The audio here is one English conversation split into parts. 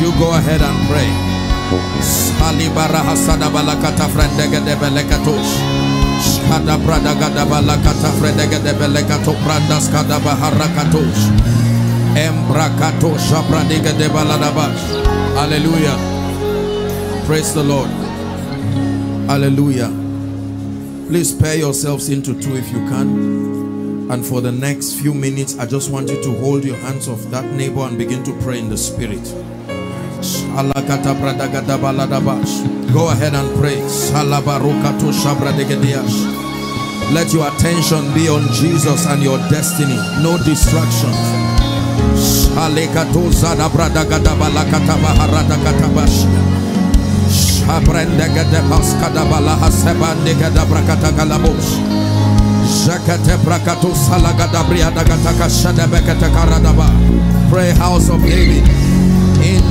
You go ahead and pray. Salibara hasada balakata frendega de belekatosh. Shkada brada gada balakata frendega de belekato prandas kada baharakatosh. Embrakato shabradiga de baladabash. Hallelujah. Praise the Lord. Hallelujah. Please pair yourselves into two if you can. And for the next few minutes, I just want you to hold your hands off that neighbor and begin to pray in the spirit. Go ahead and pray. Let your attention be on Jesus and your destiny. No distractions. Pray house of David.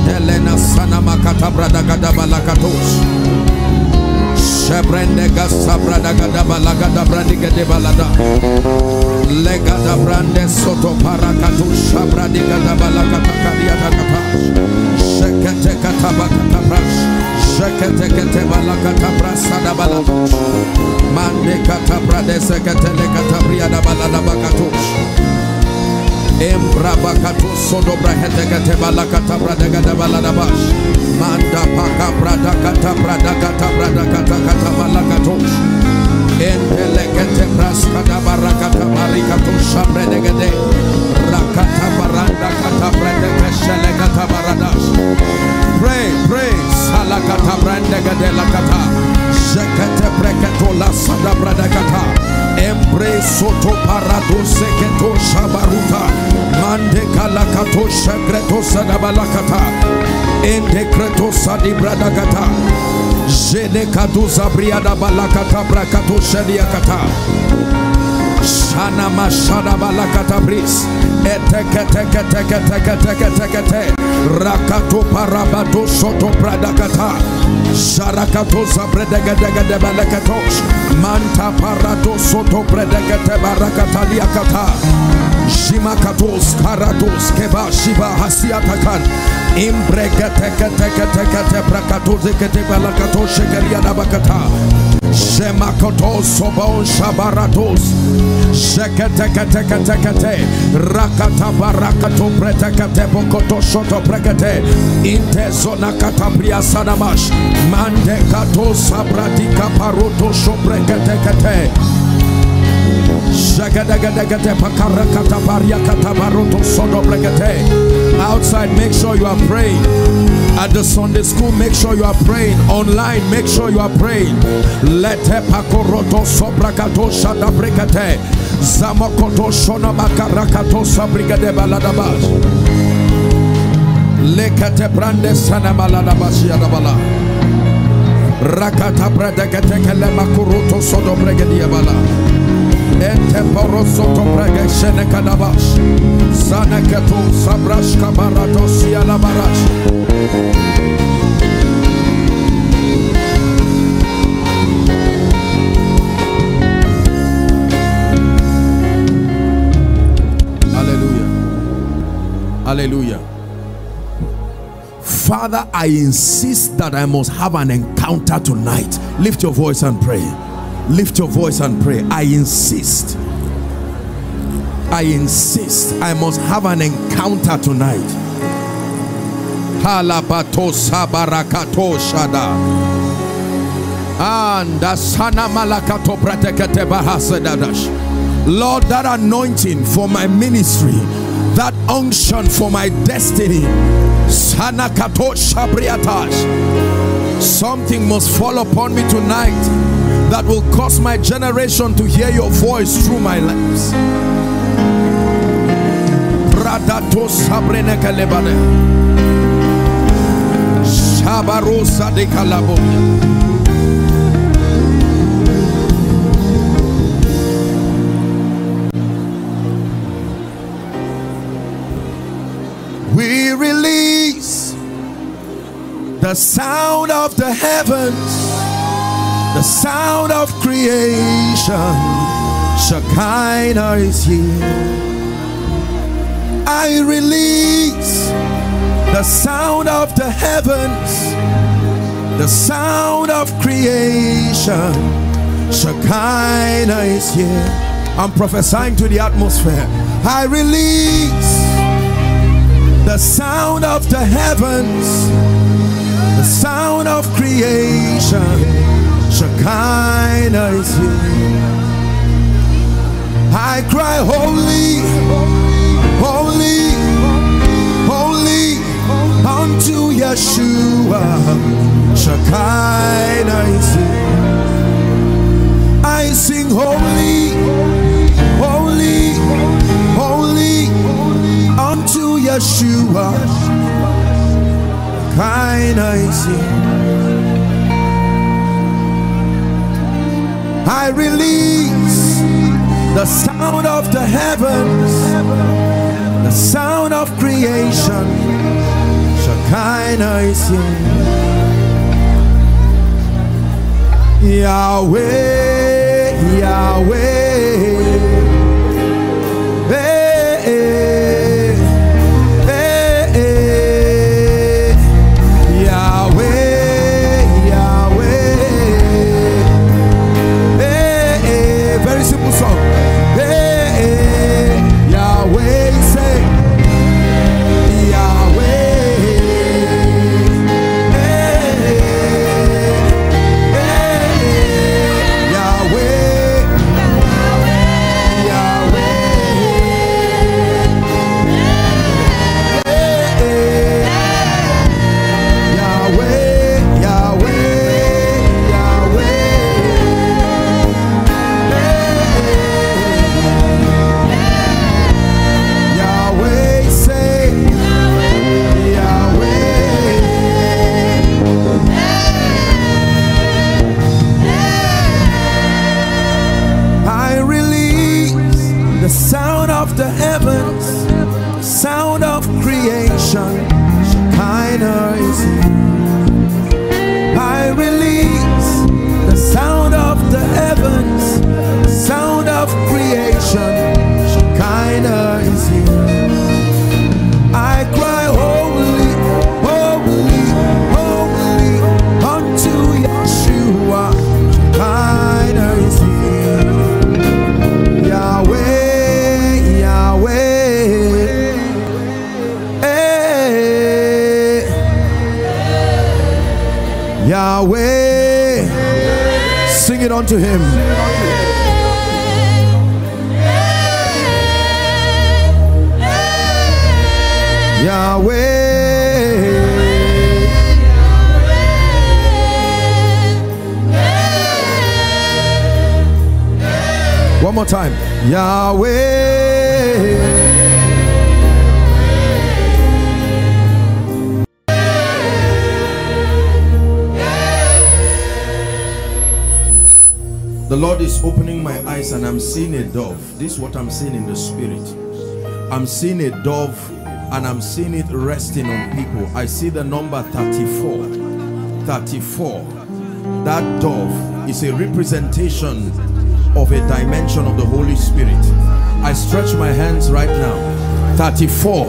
Indelena sana makata brada gada balakatos. Shebrende gasa brada gada balagada bradigede balada. Legada brande soto parakato shabradigada balakata kadiata kata. Shekete katabakata brash. Shekete kete balakata brasada balada. Mande kata brade sekete lekata briada balada bakatosh. Embra bakato sodo brahete kete balakata brada gada balada bash. Manda paka brada kata brada kata brada kata kata balakatosh. Entelekete praskada barakata barikato shabrede gede. Rakata baranda kata brede keshele kata baradash. Pray, pray. Salakata brande gede lakata. Shekete breketo la sada brada kata. Embre soto parado seketo shabaruta. Mande kalakato shagreto sada. Ende kreto sadi brada kata. Jene kaduza briada balakata brakato shediakata. Shana mashada balakata bris. Eteke teke teke teke teke teke te. Soto pradakata. Sharakato zabredegedegede balakatosh. Manta parato soto predegete barakata liakata. Shimakatos karatos keba shiba hasiatakan. Imbregete teke teke te brakato zekete balakato shekeriana bakata. Shemakotos sobon shabaratos. Sheketeketeketekete. Rakata barakato pretekete bokoto shoto prekete. Inte zona katabria sadamash. Mande kato sabradika paroto shopreketekete. Outside, make sure you are praying. At the Sunday school, make sure you are praying. Online, make sure you are praying. Lete pakoroto sobrakato shada brekete. Zamakoto shona makarakato sabrigade baladabas. Lekate brande sana baladabas yadabala. Rakata bradekete kele makuruto sodo bregedia bala. Ente porosoto prege shene kadabash. Sabrash. Hallelujah. Father, I insist that I must have an encounter tonight. Lift your voice and pray. Lift your voice and pray. I insist. I insist. I must have an encounter tonight. And. Lord, that anointing for my ministry, that unction for my destiny. Something must fall upon me tonight that will cause my generation to hear your voice through my lips. We release the sound of the heavens the sound of creation. Shekinah is here. I release The sound of the heavens, the sound of creation. Shekinah is here. I'm prophesying to the atmosphere. I release the sound of the heavens, the sound of creation. Shekinah is here. I cry, Holy, Holy, Holy, unto Yeshua. Shekinah is here. I sing, Holy, Holy, Holy, unto Yeshua. Shekinah is here. I release the sound of the heavens, the sound of creation. Shekinah is here. Yahweh, Yahweh. Unto him. Yahweh. One more time. Yahweh. The Lord is opening my eyes and I'm seeing a dove. This is what I'm seeing in the spirit. I'm seeing a dove and I'm seeing it resting on people. I see the number 34. 34. That dove is a representation of a dimension of the Holy Spirit. I stretch my hands right now. 34.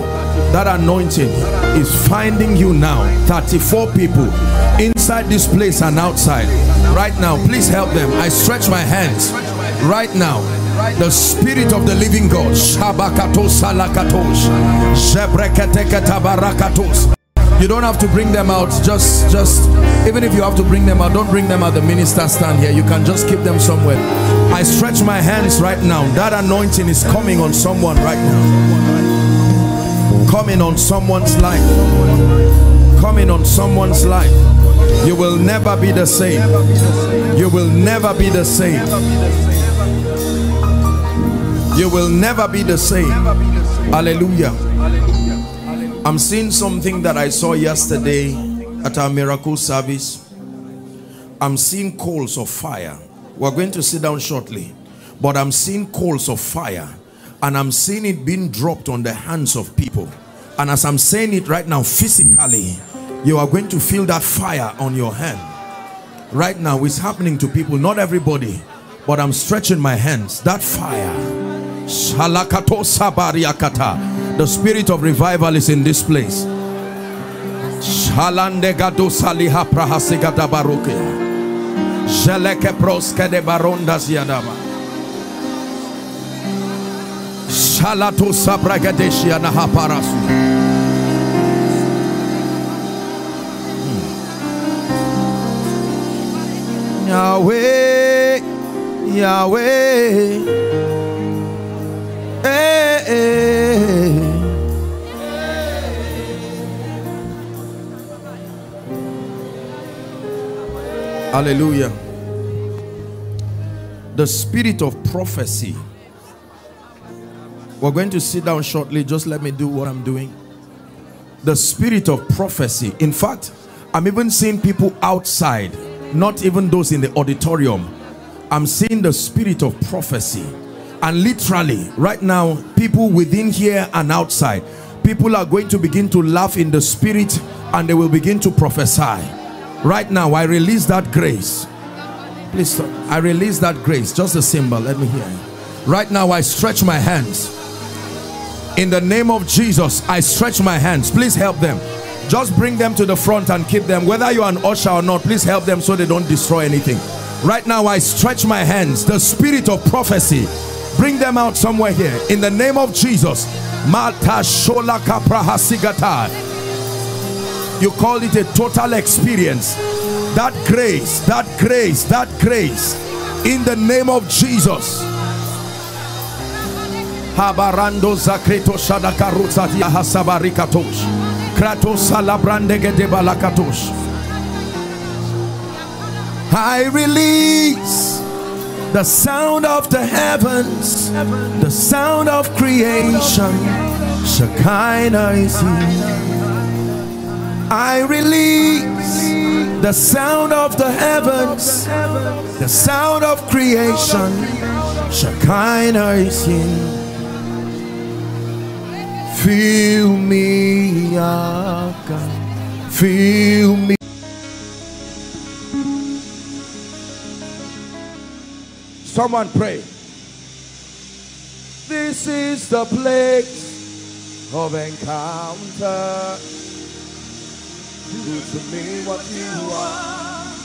That anointing is finding you now. 34 people inside this place and outside. Right now please help them. I stretch my hands. Right now the spirit of the living god. You don't have to bring them out. Just just even if you have to bring them out don't bring them out. The minister stand here. You can just keep them somewhere. I stretch my hands right now. That anointing is coming on someone right now. Coming on someone's life. Coming on someone's life you will never be the same. You will never be the same. You will never be the same. Hallelujah. I'm seeing something that I saw yesterday at our miracle service. I'm seeing coals of fire. We're going to sit down shortly. But I'm seeing coals of fire. And I'm seeing it being dropped on the hands of people. And as I'm saying it right now, physically, you are going to feel that fire on your hand right now it's happening to people not everybody but i'm stretching my hands that fire the spirit of revival is in this place. Jeleke proske de barondas yadaba. Shalatu sabragadeshia nahaparasu. Yahweh, Yahweh, eh, eh. Hallelujah. The spirit of prophecy. We're going to sit down shortly. Just let me do what I'm doing. The spirit of prophecy. In fact, I'm even seeing people outside, not even those in the auditorium. I'm seeing the spirit of prophecy. And literally, right now, people within here and outside, people are going to begin to laugh in the spirit and they will begin to prophesy right now i release that grace please stop. i release that grace just a symbol let me hear right now i stretch my hands in the name of jesus i stretch my hands please help them just bring them to the front and keep them. Whether you're an usher or not please help them so they don't destroy anything. Right now i stretch my hands. The spirit of prophecy. Bring them out somewhere here. In the name of jesus. You call it a total experience. That grace that grace that grace. In the name of jesus. Habarando zakreto dia hasabarikatosh kratos salabrandege de balakatosh i release the sound of the heavens the sound of creation shekinah is here I release the sound of the heavens, the sound of creation. Shekinah is here. Fill me up, God. Fill me. Someone pray. This is the place of encounter. Do to me what you want.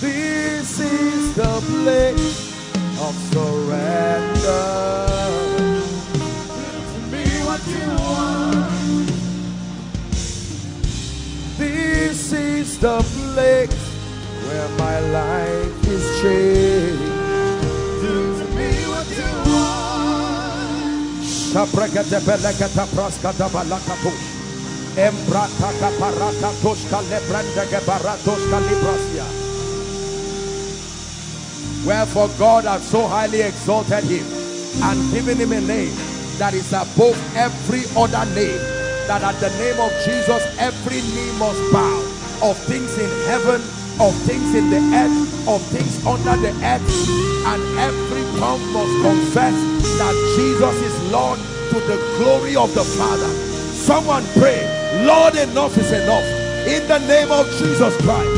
This is the place of surrender. This is the place where my life is changed. Do to me what you want. Shaprakata belakata praskata balakatush. Embrata parata toshka lebranda gebaratoshka librasia. Wherefore God has so highly exalted him and given him a name that is above every other name. That at the name of Jesus every knee must bow of things in heaven, of things in the earth, of things under the earth, and every tongue must confess that Jesus is Lord to the glory of the Father. Someone pray Lord, enough is enough. In the name of Jesus Christ.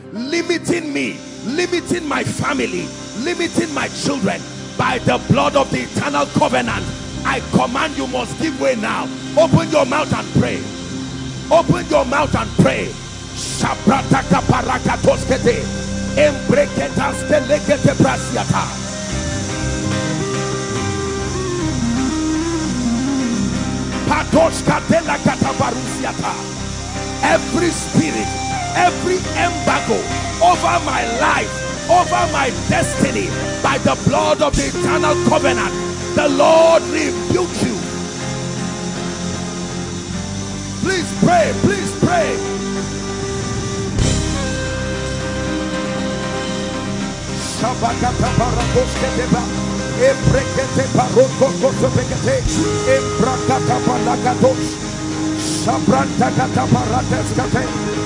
limiting me, limiting my family, limiting my children, by the blood of the eternal covenant, I command you must give way now. Open your mouth and pray. Open your mouth and pray. Every spirit, every embargo over my life, over my destiny, by the blood of the eternal covenant, the Lord rebuke you. Please pray, please pray. Shabakata embrekete paroko koto pekete embrakata palakatos Shabranta kata parates kate.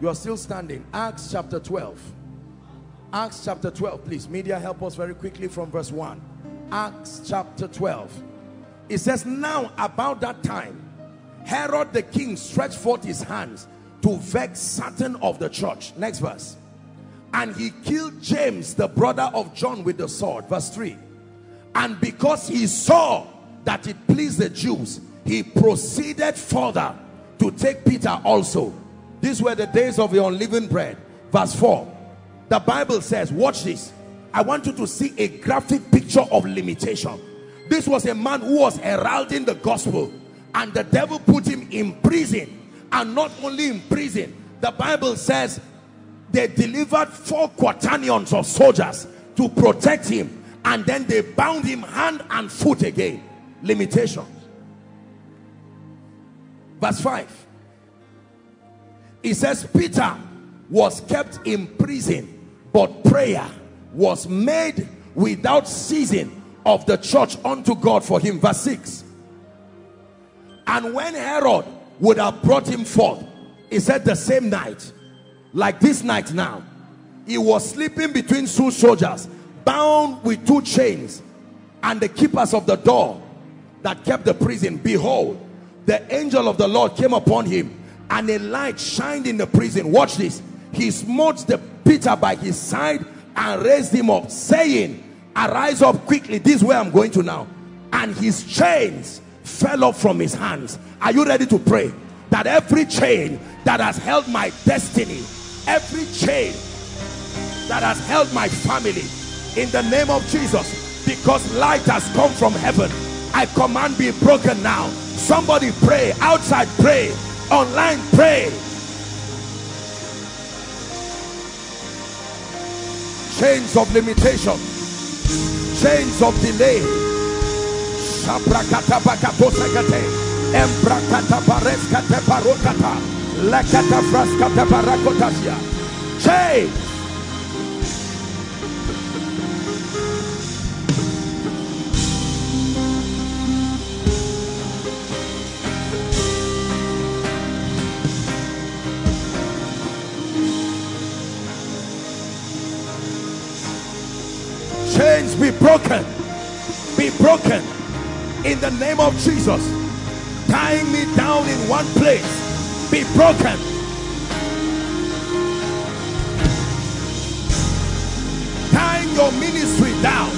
You are still standing. Acts chapter 12. Acts chapter 12. Please, media, help us very quickly from verse 1. Acts chapter 12. It says, Now about that time, Herod the king stretched forth his hands to vex certain of the church. Next verse. And he killed James, the brother of John, with the sword. Verse 3. And because he saw that it pleased the Jews, he proceeded further to take Peter also. These were the days of the unleavened bread. Verse 4. The Bible says, watch this. I want you to see a graphic picture of limitation. This was a man who was heralding the gospel and the devil put him in prison. And not only in prison, the Bible says they delivered four quaternions of soldiers to protect him and then they bound him hand and foot again limitations. Verse 5. It says, Peter was kept in prison, but prayer was made without ceasing of the church unto God for him. Verse 6. And when Herod would have brought him forth, he said the same night, like this night now, he was sleeping between two soldiers, bound with two chains, and the keepers of the door that kept the prison, behold, the angel of the Lord came upon him and a light shined in the prison. Watch this. He smote the Peter by his side and raised him up, saying, Arise up quickly. This way I'm going to now. And his chains fell off from his hands. Are you ready to pray? That every chain that has held my destiny, every chain that has held my family, in the name of Jesus, because light has come from heaven I command be broken now. Somebody pray. Outside pray. Online pray. Chains of limitation. Chains of delay. Sabrakata chains be broken. Be broken. In the name of jesus. Tying me down in one place. Be broken. Tying your ministry down.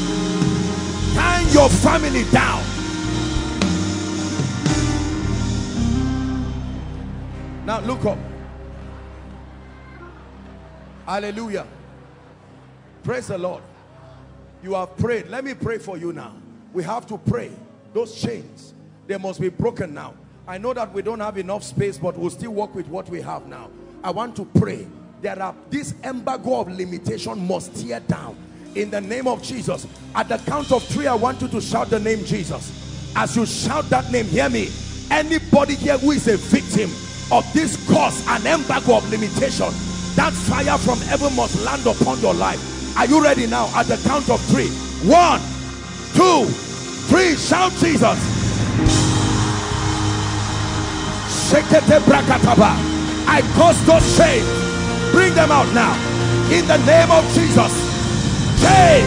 Tying your family down. Now look up. Hallelujah. Praise the lord you have prayed. Let me pray for you now. We have to pray. Those chains, they must be broken now. I know that we don't have enough space, but we'll still work with what we have now. I want to pray. There are this embargo of limitation must tear down in the name of Jesus. At the count of three, I want you to shout the name Jesus. As you shout that name, hear me. Anybody here who is a victim of this cause, an embargo of limitation, that fire from heaven must land upon your life are you ready now? At the count of three. One, two, three. Shout Jesus. I cause those chains. Bring them out now. In the name of Jesus. Chains,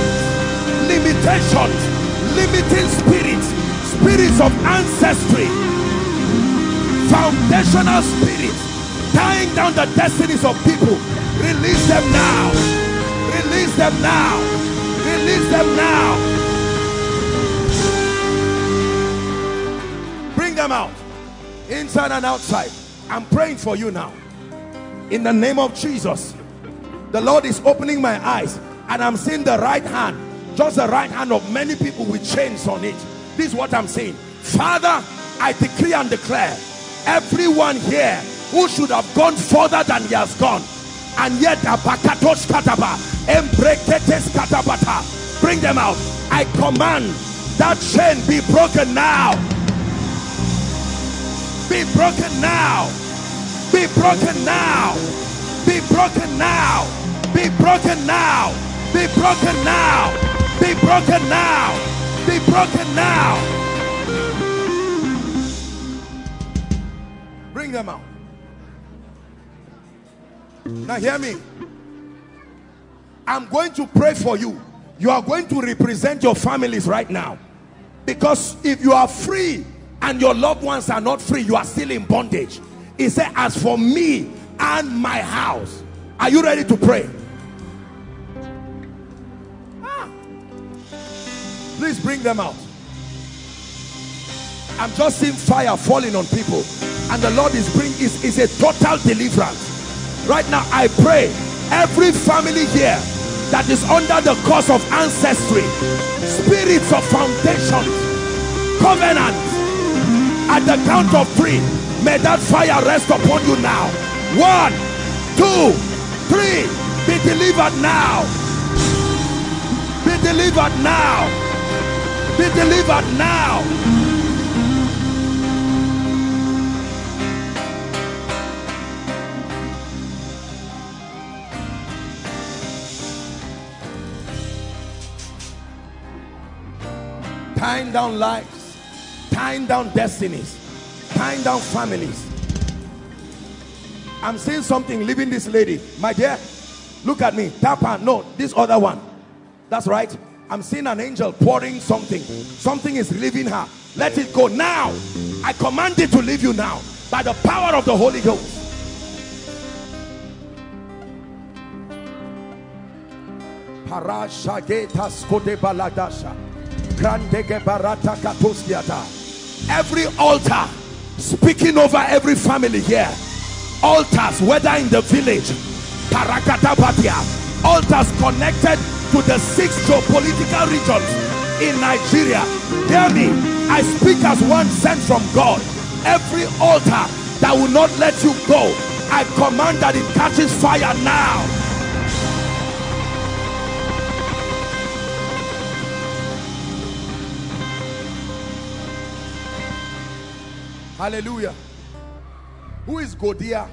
limitations, limiting spirits, spirits of ancestry, foundational spirits, tying down the destinies of people. Release them now Release them now. Release them now. Bring them out. Inside and outside. I'm praying for you now. In the name of Jesus. The Lord is opening my eyes and I'm seeing the right hand. Just the right hand of many people with chains on it. This is what I'm saying. Father, I decree and declare Everyone here who should have gone further than he has gone. And yet, bring them out. I command that chain be broken now. Be broken now. Be broken now. Be broken now. Be broken now. Be broken now. Be broken now. Be broken now. Bring them out. Now hear me. I'm going to pray for you. You are going to represent your families right now. Because if you are free and your loved ones are not free, you are still in bondage. He said, as for me and my house. Are you ready to pray? Ah. Please bring them out. I'm just seeing fire falling on people. And the Lord is bringing is, is a total deliverance. Right now, I pray every family here that is under the curse of ancestry, spirits of foundations, covenants, at the count of three, may that fire rest upon you now. One, two, three. Be delivered now. Be delivered now. Be delivered now. Tying down lives, tying down destinies, tying down families. I'm seeing something leaving this lady. My dear, look at me. Tap her. No, this other one. That's right. I'm seeing an angel pouring something. Something is leaving her. Let it go now. I command it to leave you now by the power of the Holy Ghost. Parashageta skode baladasha. Every altar speaking over every family here. Altars, whether in the village, altars connected to the six geopolitical regions in Nigeria. Hear me. I speak as one sent from God. Every altar that will not let you go, I command that it catches fire now Hallelujah. Who is Godia?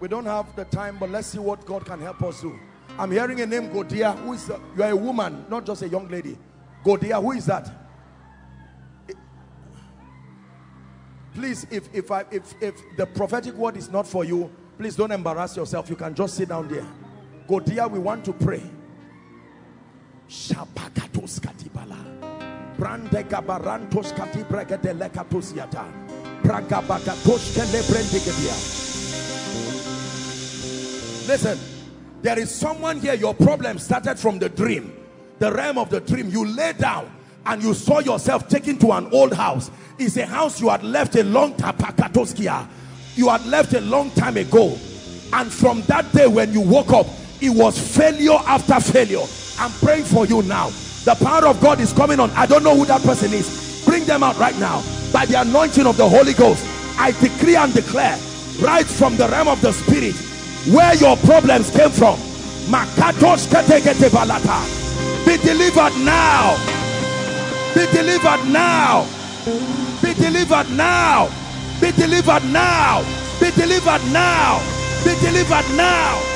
We don't have the time, but let's see what God can help us do. I'm hearing a name Godia. Who is that? You are a woman, not just a young lady. Godia, who is that? Please, if if I if if the prophetic word is not for you, please don't embarrass yourself. You can just sit down there. Godia, we want to pray. Brande gabarantos kati bregede lekatus yata bragabagatos kele brendigedia listen there is someone here your problem started from the dream the realm of the dream. You lay down and you saw yourself taken to an old house. It's a house you had left a long time you had left a long time ago. And from that day when you woke up it was failure after failure. I'm praying for you now the power of God is coming on. I don't know who that person is. Bring them out right now. By the anointing of the Holy Ghost, I decree and declare right from the realm of the spirit where your problems came from. Be delivered now. Be delivered now. Be delivered now. Be delivered now. Be delivered now. Be delivered now.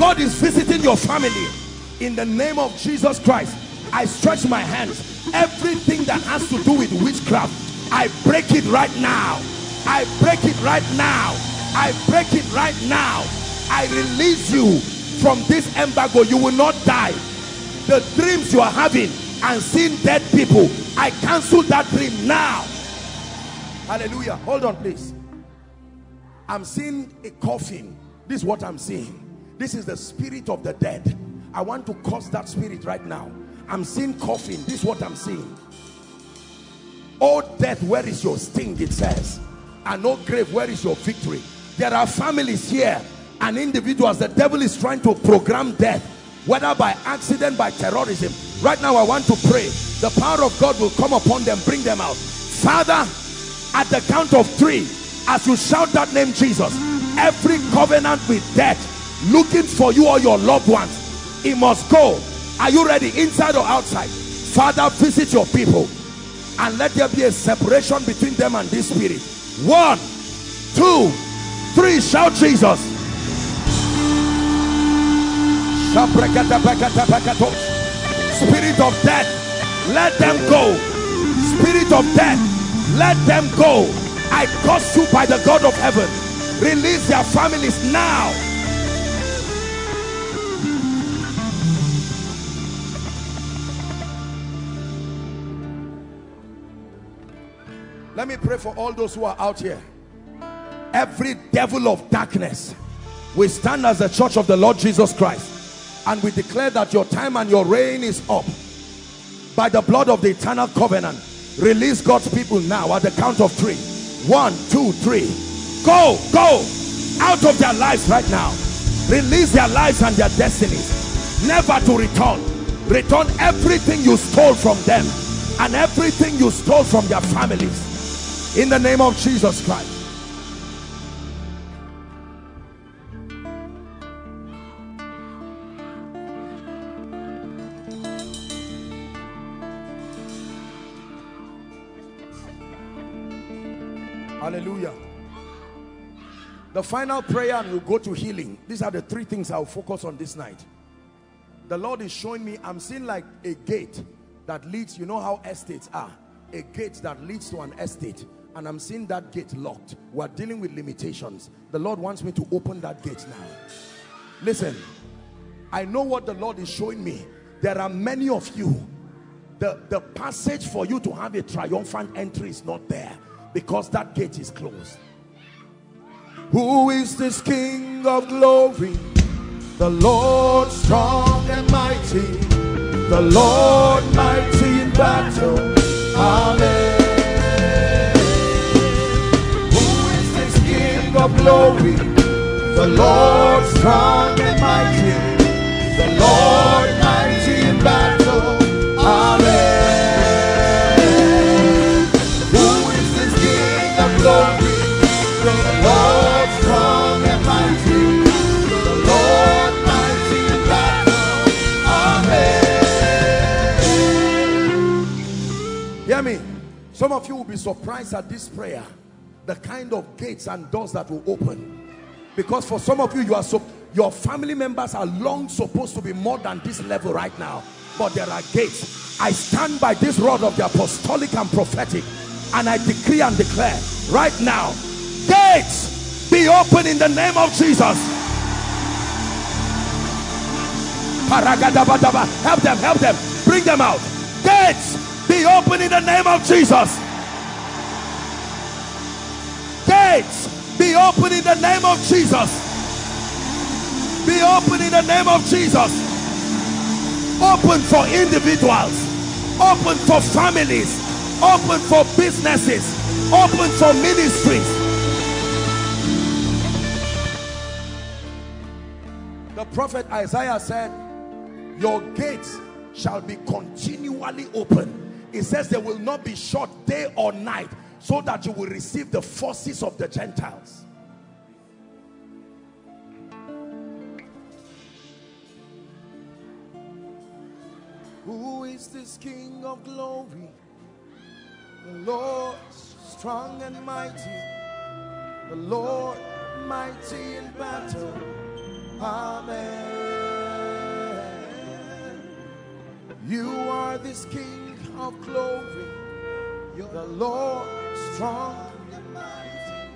God is visiting your family in the name of Jesus Christ I stretch my hands everything that has to do with witchcraft I break it right now I break it right now I break it right now. I release you from this embargo. You will not die. The dreams you are having and seeing dead people, I cancel that dream now. Hallelujah. Hold on, please. I'm seeing a coffin. This is what I'm seeing. This is the spirit of the dead. I want to curse that spirit right now. I'm seeing coffin. This is what I'm seeing. Oh death, where is your sting? It says. And no grave, where is your victory? There are families here and individuals. The devil is trying to program death, whether by accident, by terrorism. Right now, I want to pray. The power of God will come upon them, bring them out. Father, at the count of three, as you shout that name, Jesus, every covenant with death, looking for you or your loved ones, it must go. Are you ready? Inside or outside? Father, visit your people and let there be a separation between them and this spirit. One, two, three. Shout Jesus. Spirit of death, let them go. Spirit of death, let them go. I curse you by the God of heaven. Release their families now. Me pray for all those who are out here. Every devil of darkness, we stand as the church of the Lord Jesus Christ and we declare that your time and your reign is up by the blood of the eternal covenant. Release God's people now at the count of three. One, two, three. Go, go out of their lives right now. Release their lives and their destinies. Never to return. Return everything you stole from them and everything you stole from their families in the name of Jesus Christ. Hallelujah. The final prayer and we'll go to healing. These are the three things I'll focus on this night. The Lord is showing me, I'm seeing like a gate that leads, you know how estates are. A gate that leads to an estate and I'm seeing that gate locked. We're dealing with limitations. The Lord wants me to open that gate now. Listen, I know what the Lord is showing me. There are many of you. The, the passage for you to have a triumphant entry is not there because that gate is closed. Who is this King of glory? The Lord strong and mighty. The Lord mighty in battle. Amen. Of glory. The Lord strong and mighty. The Lord mighty in battle. Amen. Who is this King of glory? The Lord strong and mighty. The Lord mighty in battle. Amen. Hear me. Some of you will be surprised at this prayer the kind of gates and doors that will open. Because for some of you you are so your family members are long supposed to be more than this level right now. But there are gates. I stand by this rod of the apostolic and prophetic and i decree and declare right now gates be open in the name of jesus. Help them help them. Bring them out. Gates be open in the name of jesus gates be open in the name of Jesus. Be open in the name of Jesus. Open for individuals, open for families, open for businesses, open for ministries. The prophet Isaiah said, Your gates shall be continually open. It says they will not be shut day or night so that you will receive the forces of the Gentiles. Who is this King of glory? The Lord strong and mighty. The Lord mighty in battle. Amen. You are this King of glory. You're the Lord strong and mighty.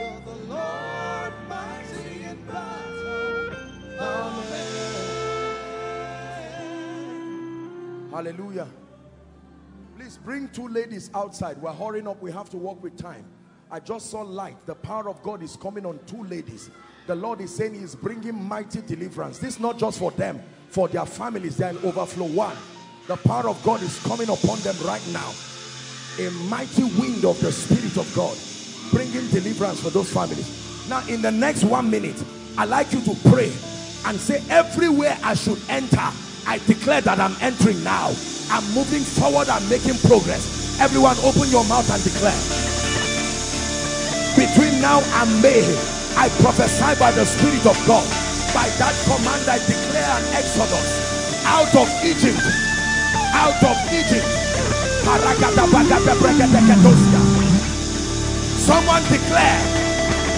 You're the Lord mighty in battle. Amen. Hallelujah. Please bring two ladies outside. We're hurrying up. We have to work with time. I just saw light. The power of God is coming on two ladies. The Lord is saying he's bringing mighty deliverance. This is not just for them, for their families. They're in overflow. One, the power of God is coming upon them right now. A mighty wind of the Spirit of God bringing deliverance for those families. Now in the next one minute, I'd like you to pray and say everywhere I should enter, I declare that I'm entering now. I'm moving forward, I'm making progress. Everyone open your mouth and declare. Between now and May, I prophesy by the Spirit of God. By that command, I declare an exodus out of Egypt. Out of Egypt. Someone declare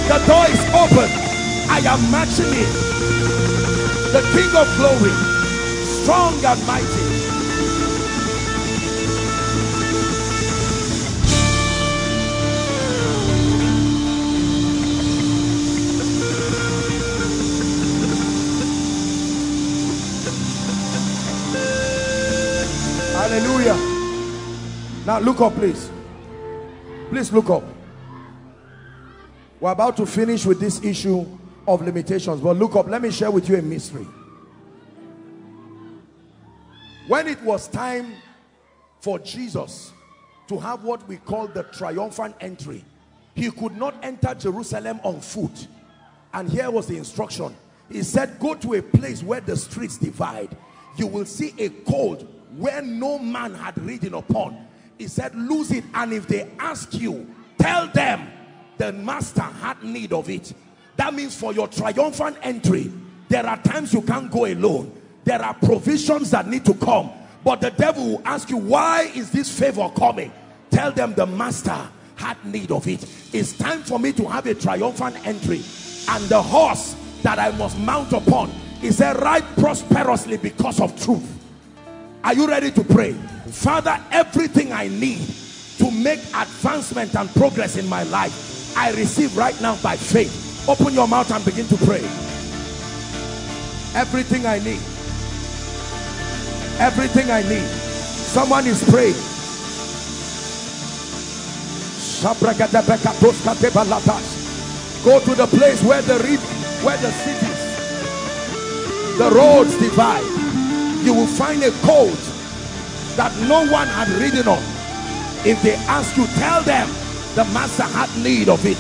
the door is open. I am marching in. The King of glory, strong and mighty. Hallelujah. Now look up, please. Please look up. We're about to finish with this issue of limitations. But look up, let me share with you a mystery. When it was time for Jesus to have what we call the triumphant entry, he could not enter Jerusalem on foot. And here was the instruction. He said, go to a place where the streets divide. You will see a code where no man had ridden upon. He said, lose it. And if they ask you, tell them the master had need of it. That means for your triumphant entry, there are times you can't go alone. There are provisions that need to come. But the devil will ask you, why is this favor coming? Tell them the master had need of it. It's time for me to have a triumphant entry. And the horse that I must mount upon is a ride prosperously because of truth. Are you ready to pray? Father, everything I need to make advancement and progress in my life, I receive right now by faith. Open your mouth and begin to pray. Everything I need. Everything I need. Someone is praying. Go to the place where the river, where the cities, the roads divide you will find a code that no one had written on. If they ask you, tell them the master had need of it.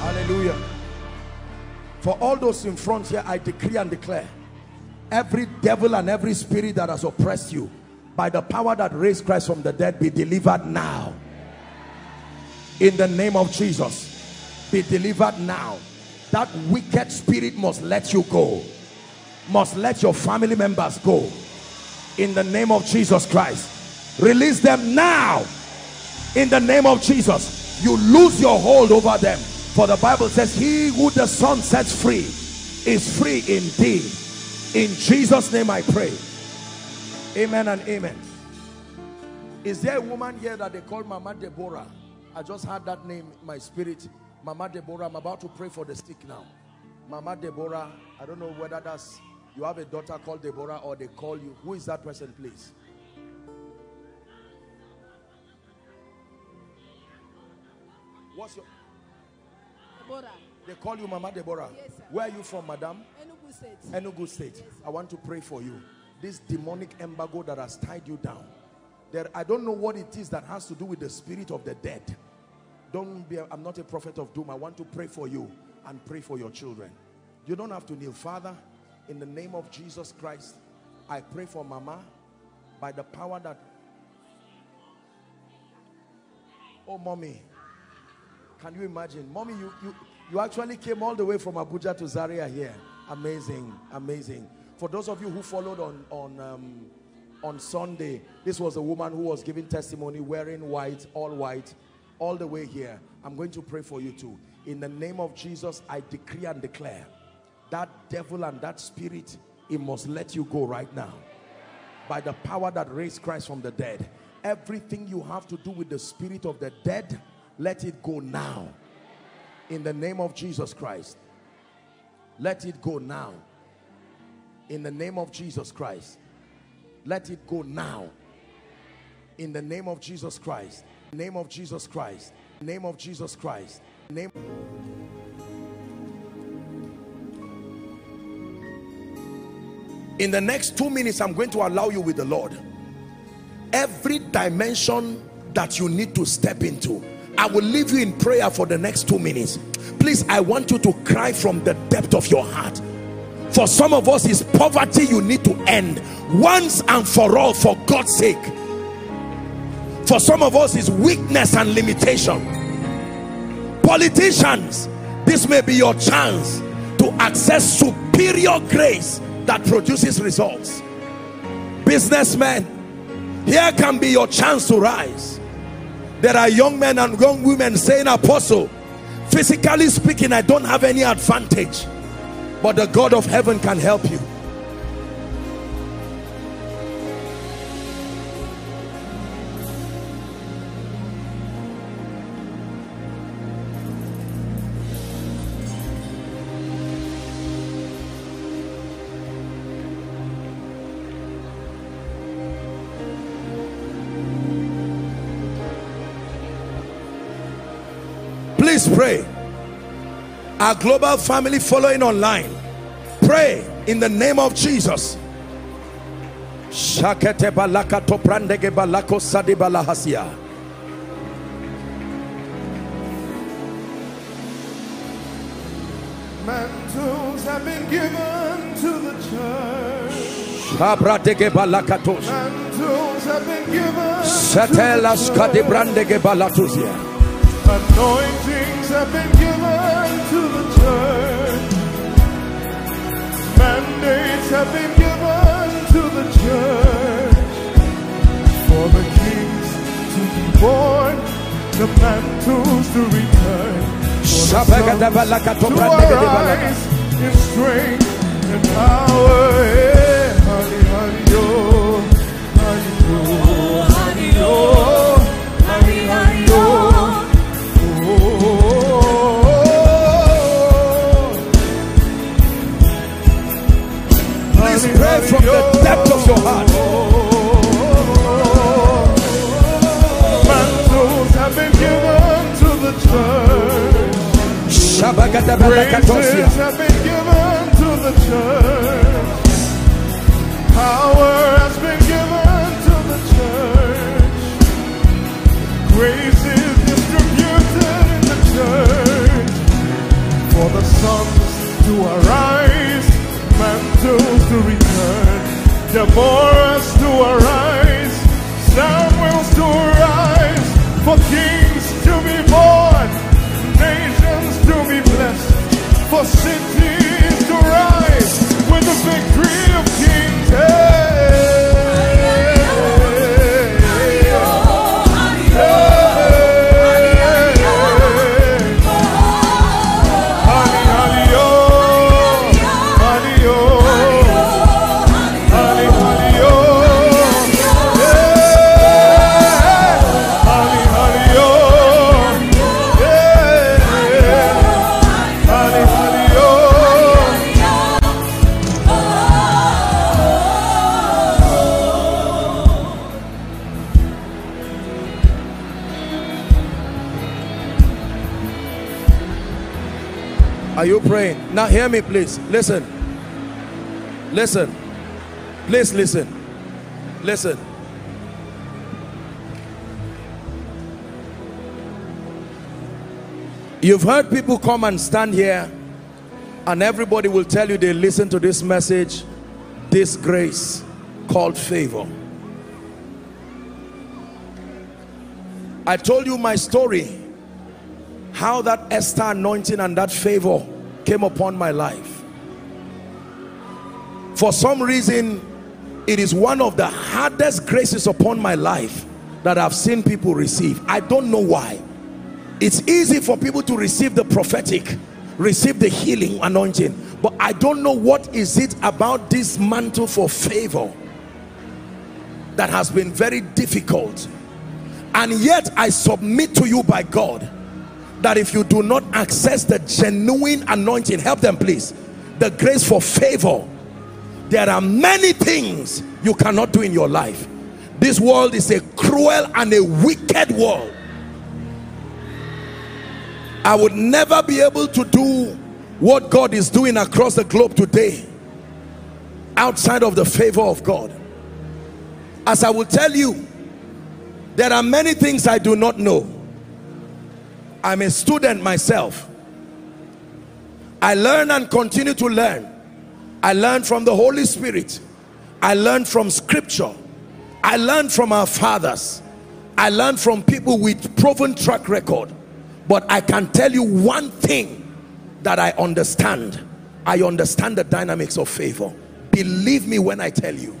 Hallelujah. For all those in front here, I decree and declare every devil and every spirit that has oppressed you by the power that raised Christ from the dead be delivered now. In the name of Jesus be delivered now. That wicked spirit must let you go. Must let your family members go. In the name of Jesus Christ release them now. In the name of Jesus you lose your hold over them. For the Bible says he who the son sets free is free indeed. In Jesus name I pray Amen and amen. Is there a woman here that they call Mama Deborah? I just had that name in my spirit. Mama Deborah, I'm about to pray for the sick now. Mama Deborah, I don't know whether that's, you have a daughter called Deborah or they call you. Who is that person, please? What's your... Deborah. They call you Mama Deborah. Yes, Where are you from, madam? Enugu State. Enugu State. Yes, I want to pray for you this demonic embargo that has tied you down. There i don't know what it is that has to do with the spirit of the dead. Don't be i am not a prophet of doom. I want to pray for you and pray for your children. You don't have to kneel. Father in the name of jesus christ i pray for mama by the power that oh mommy can you imagine? Mommy you you you actually came all the way from abuja to zaria here. Amazing amazing for those of you who followed on, on, um, on Sunday, this was a woman who was giving testimony wearing white, all white, all the way here. I'm going to pray for you too. In the name of Jesus, I decree and declare that devil and that spirit, it must let you go right now. By the power that raised Christ from the dead. Everything you have to do with the spirit of the dead, let it go now. In the name of Jesus Christ. Let it go now. In the name of Jesus Christ. Let it go now. In the name of Jesus Christ. Name of Jesus Christ. Name of Jesus Christ. Name In the next two minutes, I'm going to allow you with the Lord. Every dimension that you need to step into, I will leave you in prayer for the next two minutes. Please, I want you to cry from the depth of your heart. For some of us, is poverty you need to end once and for all, for God's sake. For some of us, is weakness and limitation. Politicians, this may be your chance to access superior grace that produces results. Businessmen, here can be your chance to rise. There are young men and young women saying, Apostle, physically speaking, I don't have any advantage, but the God of heaven can help you. Our global family following online pray in the name of jesus Shakete balaka toprandege balako sadi balahasia. Mantles have been given to the church. Shabradege balakatos. Mantles have been given Setelas to the church. kadibrandege balatuzia. Anointings have been given to the church. Mandates have been given to the church. For the kings to be born, the mantles to return. For the to arise in strength and power. Eh, honey, honey, oh, Balakatosia. have been given to the church. Power has been given to the church. Grace is distributed in the church. For the sons to arise, mantles to return, Deborahs to arise, Samuels to arise, for kings for cities to rise with the victory Now hear me please. Listen. Listen. Please listen. Listen. You've heard people come and stand here and everybody will tell you they listen to this message, this grace called favor. I told you my story how that Esther anointing and that favor came upon my life. For some reason, it is one of the hardest graces upon my life that I've seen people receive. I don't know why. It's easy for people to receive the prophetic, receive the healing anointing, but I don't know what is it about this mantle for favor. that has been very difficult and yet I submit to you by God that if you do not access the genuine anointing help them please the grace for favor there are many things you cannot do in your life. This world is a cruel and a wicked world. I would never be able to do what God is doing across the globe today outside of the favor of God. As I will tell you there are many things I do not know I'm a student myself. I learn and continue to learn. I learn from the Holy Spirit. I learn from scripture. I learn from our fathers. I learn from people with proven track record. But I can tell you one thing that I understand. I understand the dynamics of favor. Believe me when I tell you.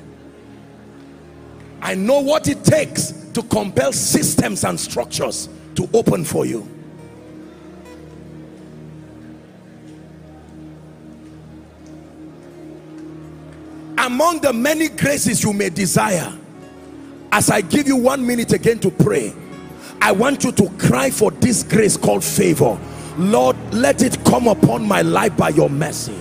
I know what it takes to compel systems and structures to open for you among the many graces you may desire as I give you one minute again to pray I want you to cry for this grace called favor. Lord let it come upon my life by your mercy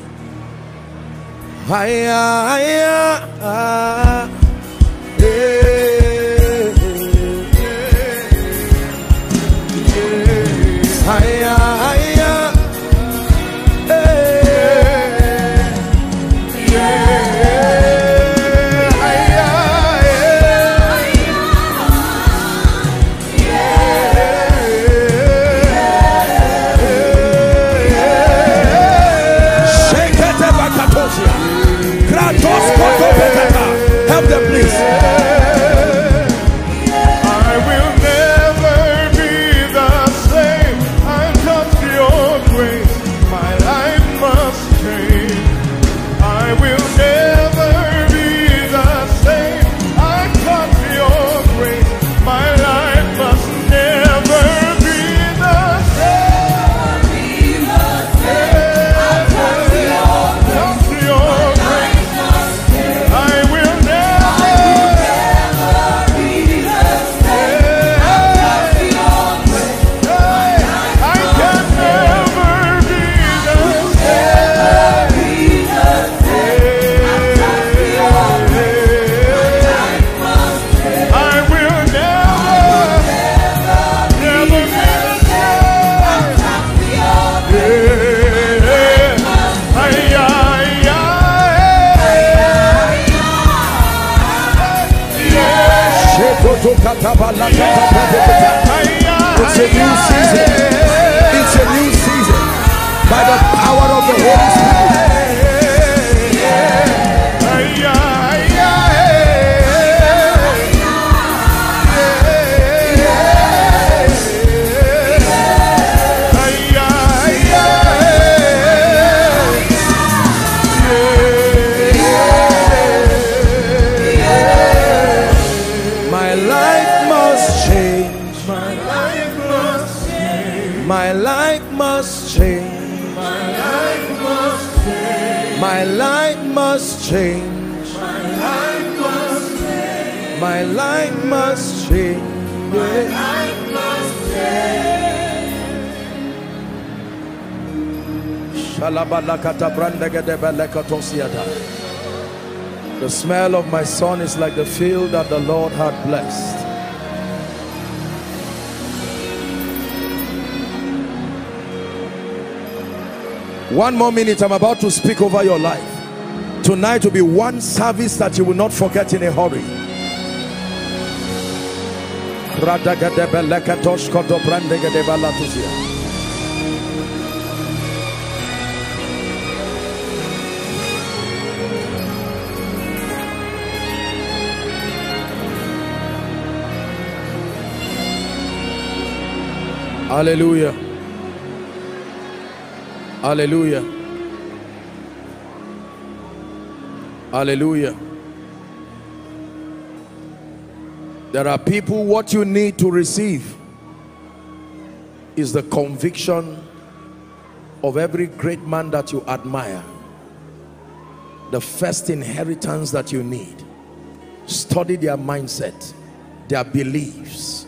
change. My life must change. Shalabalakata brandegedebelekotosiada. The smell of my son is like the field that the Lord had blessed. One more minute, I'm about to speak over your life. Tonight will be one service that you will not forget in a hurry. Hallelujah. Hallelujah. Hallelujah. There are people, what you need to receive is the conviction of every great man that you admire. The first inheritance that you need Study their mindset, their beliefs,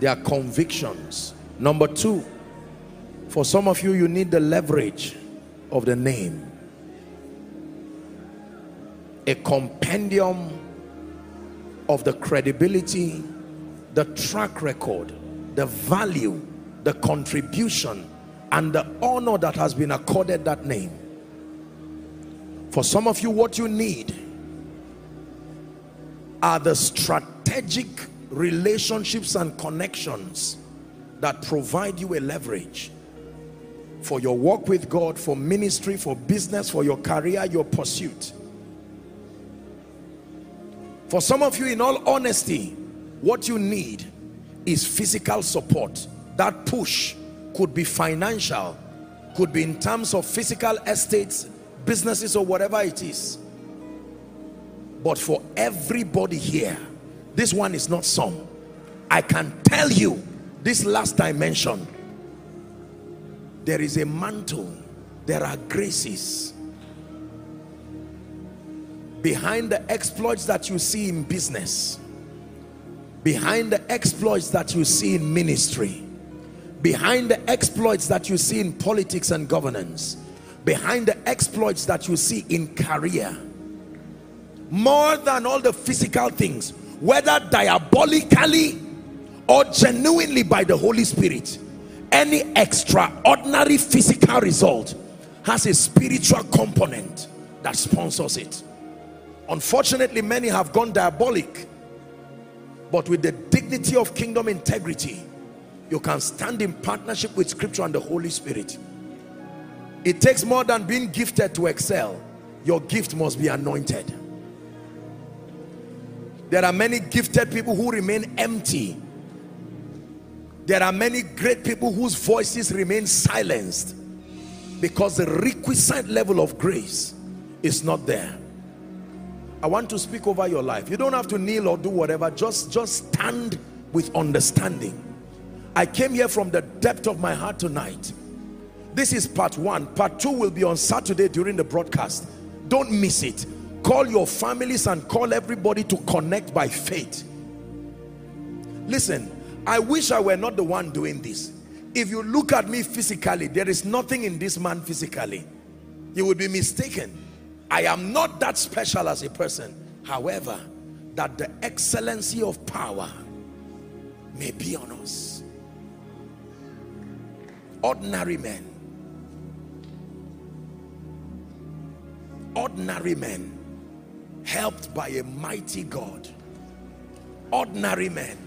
their convictions. Number two, for some of you, you need the leverage of the name. A compendium of the credibility, the track record, the value, the contribution, and the honor that has been accorded that name. For some of you, what you need are the strategic relationships and connections that provide you a leverage for your work with God, for ministry, for business, for your career, your pursuit. For some of you, in all honesty, what you need is physical support. That push could be financial, could be in terms of physical estates, businesses, or whatever it is. But for everybody here, this one is not some. I can tell you this last dimension. There is a mantle. There are graces. Behind the exploits that you see in business, behind the exploits that you see in ministry, behind the exploits that you see in politics and governance, behind the exploits that you see in career, more than all the physical things whether diabolically or genuinely by the Holy Spirit any extraordinary physical result has a spiritual component that sponsors it unfortunately many have gone diabolic but with the dignity of kingdom integrity you can stand in partnership with scripture and the Holy Spirit it takes more than being gifted to excel your gift must be anointed there are many gifted people who remain empty. There are many great people whose voices remain silenced because the requisite level of grace is not there. I want to speak over your life. You don't have to kneel or do whatever. Just, just stand with understanding. I came here from the depth of my heart tonight. This is part one. Part two will be on Saturday during the broadcast. Don't miss it call your families and call everybody to connect by faith listen i wish i were not the one doing this if you look at me physically there is nothing in this man physically you would be mistaken i am not that special as a person. However that the excellency of power may be on us. Ordinary men. Ordinary men helped by a mighty God. Ordinary men.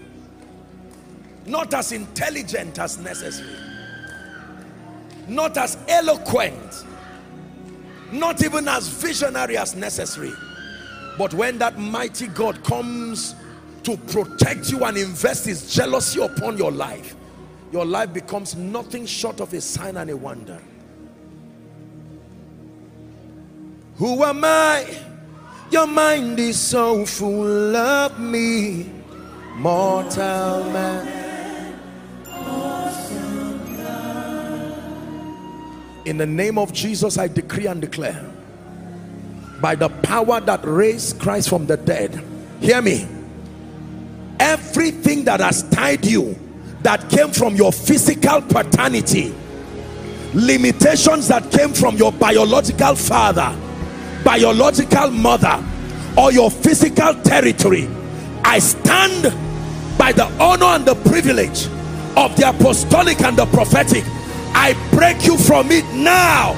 Not as intelligent as necessary. Not as eloquent not even as visionary as necessary. But when that mighty God comes to protect you and invest his jealousy upon your life your life becomes nothing short of a sign and a wonder. Who am I? Your mind is so full of me, mortal man. In the name of Jesus, I decree and declare by the power that raised Christ from the dead, hear me. Everything that has tied you, that came from your physical paternity, limitations that came from your biological father, biological mother or your physical territory I stand by the honor and the privilege of the apostolic and the prophetic I break you from it now.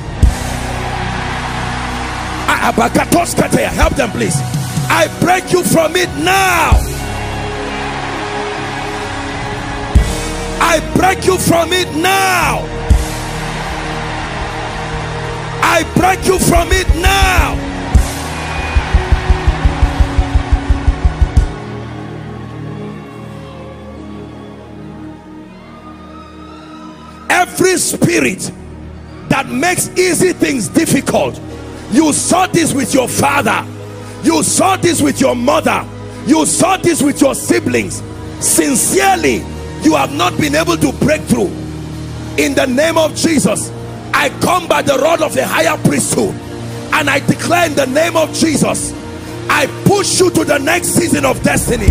Ah, help them please. I break you from it now. I break you from it now. I break you from it now. Every spirit that makes easy things difficult, you saw this with your father, you saw this with your mother, you saw this with your siblings. Sincerely, you have not been able to break through. In the name of Jesus, I come by the rod of the higher priesthood and I declare in the name of Jesus I push you to the next season of destiny.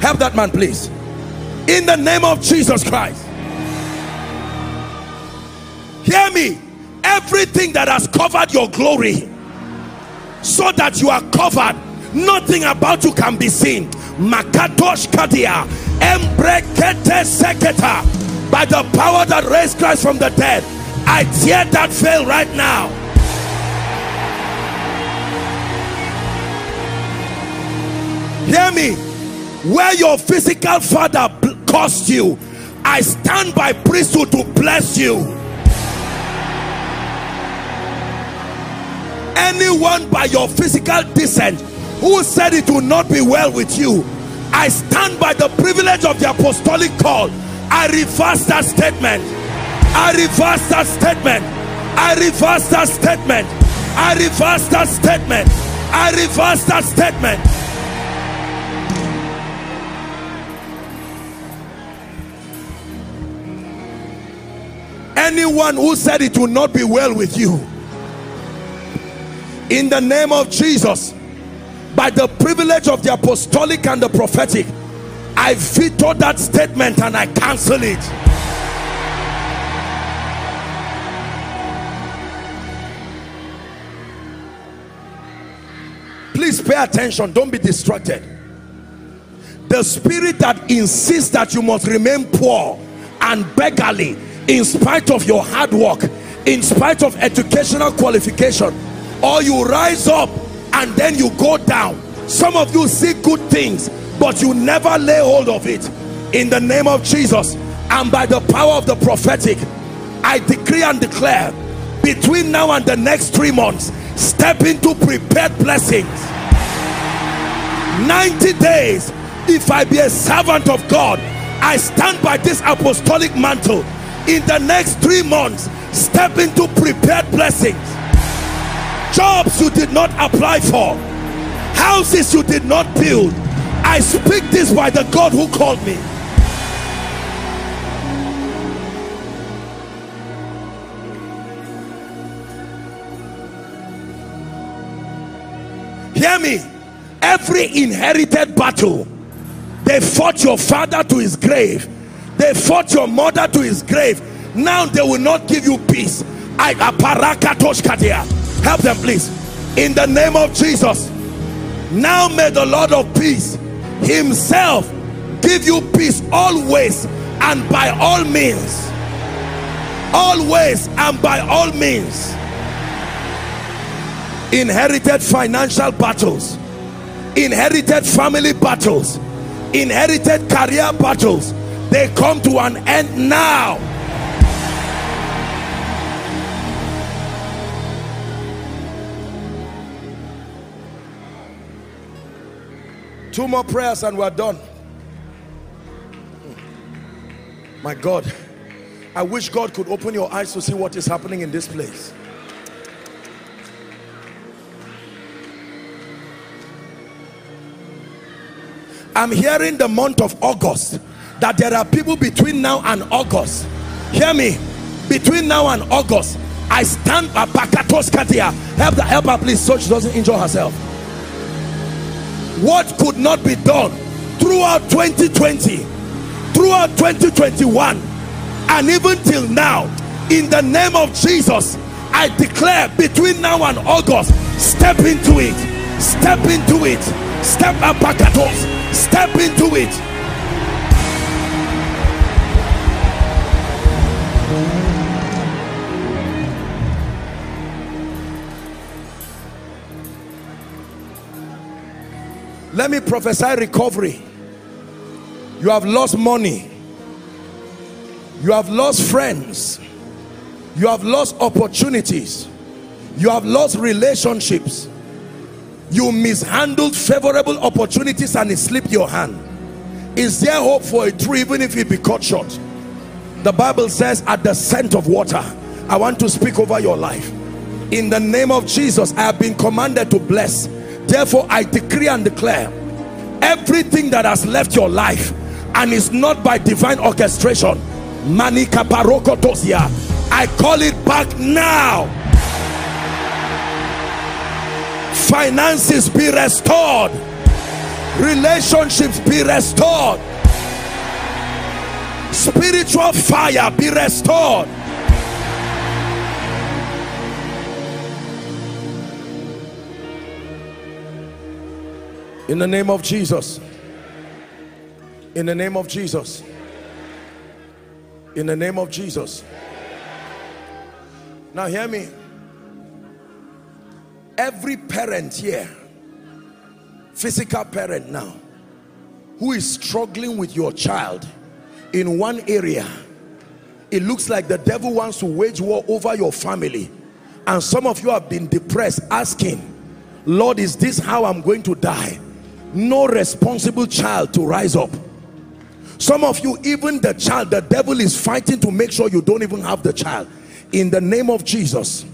Help that man, please. In the name of Jesus Christ. Hear me. Everything that has covered your glory, so that you are covered, nothing about you can be seen. Makatosh Kadia, Embrekete Seketa, by the power that raised Christ from the dead, I tear that veil right now. Hear me. Where your physical father caused you, I stand by priesthood to bless you. Anyone by your physical descent who said it will not be well with you, I stand by the privilege of the apostolic call. I reverse that statement. I reverse that statement. I reverse that statement. I reverse that statement. I reverse that statement. Anyone who said it will not be well with you, in the name of Jesus, by the privilege of the apostolic and the prophetic, I veto that statement and I cancel it. Please pay attention, don't be distracted. The spirit that insists that you must remain poor and beggarly in spite of your hard work, in spite of educational qualification, or you rise up and then you go down. Some of you see good things, but you never lay hold of it. In the name of Jesus and by the power of the prophetic, I decree and declare between now and the next three months, step into prepared blessings. 90 days, if I be a servant of God, I stand by this apostolic mantle. In the next three months, step into prepared blessings. Jobs you did not apply for, houses you did not build. I speak this by the God who called me. Hear me. Every inherited battle, they fought your father to his grave, they fought your mother to his grave. Now they will not give you peace. I help them, please. In the name of Jesus, now may the Lord of peace himself give you peace always and by all means. Always and by all means inherited financial battles inherited family battles inherited career battles they come to an end now. Two more prayers and we're done. My God I wish God could open your eyes to see what is happening in this place. I'm hearing the month of August that there are people between now and August. Hear me. Between now and August, I stand by Bakatos Katia. Help the helper, please, so she doesn't injure herself. What could not be done throughout 2020, throughout 2021, and even till now, in the name of Jesus, I declare between now and August, step into it, step into it, step up step into it let me prophesy recovery. You have lost money. You have lost friends. You have lost opportunities. You have lost relationships. You mishandled favorable opportunities and it slipped your hand. Is there hope for a tree even if it be cut short? The bible says at the scent of water i want to speak over your life. In the name of jesus i have been commanded to bless therefore i decree and declare everything that has left your life and is not by divine orchestration manika parokotosia I call it back now. Finances be restored. Relationships be restored. Spiritual fire be restored. In the name of Jesus. In the name of Jesus. In the name of Jesus. Now, hear me. Every parent here, physical parent now, who is struggling with your child in one area, it looks like the devil wants to wage war over your family. And some of you have been depressed, asking, Lord, is this how I'm going to die? No responsible child to rise up. Some of you, even the child, the devil is fighting to make sure you don't even have the child. In the name of Jesus,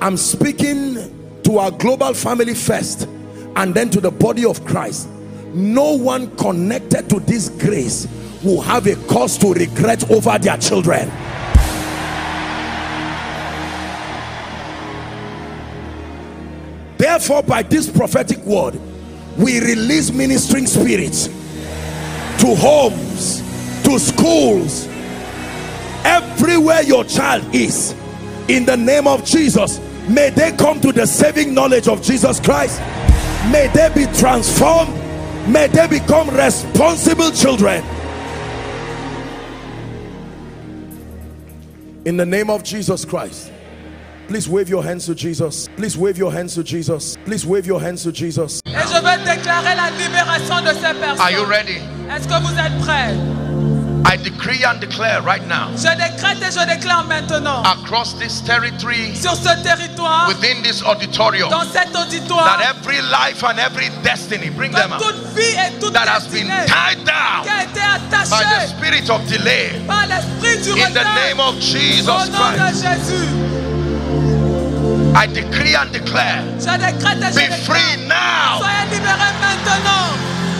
I'm speaking to our global family first and then to the body of Christ. No one connected to this grace will have a cause to regret over their children. Therefore, by this prophetic word, we release ministering spirits to homes, to schools, everywhere your child is. In the name of Jesus, may they come to the saving knowledge of Jesus Christ. May they be transformed. May they become responsible children. In the name of Jesus Christ. Please wave your hands to Jesus. Please wave your hands to Jesus. Please wave your hands to Jesus. Et je veux déclarer la libération de ces personnes. Are you ready? Est-ce que vous êtes prêts? I decree and declare right now Je décrète et je déclare maintenant across this territory, sur ce territoire, within this auditorium, dans cet that every life and every destiny, bring them que out, toute vie et toute that has been tied down qui a été by the spirit of delay, par l'esprit du in the name of au Jesus nom de Christ, Jésus, I decree and declare je décrète je be free now, soyez libérés maintenant,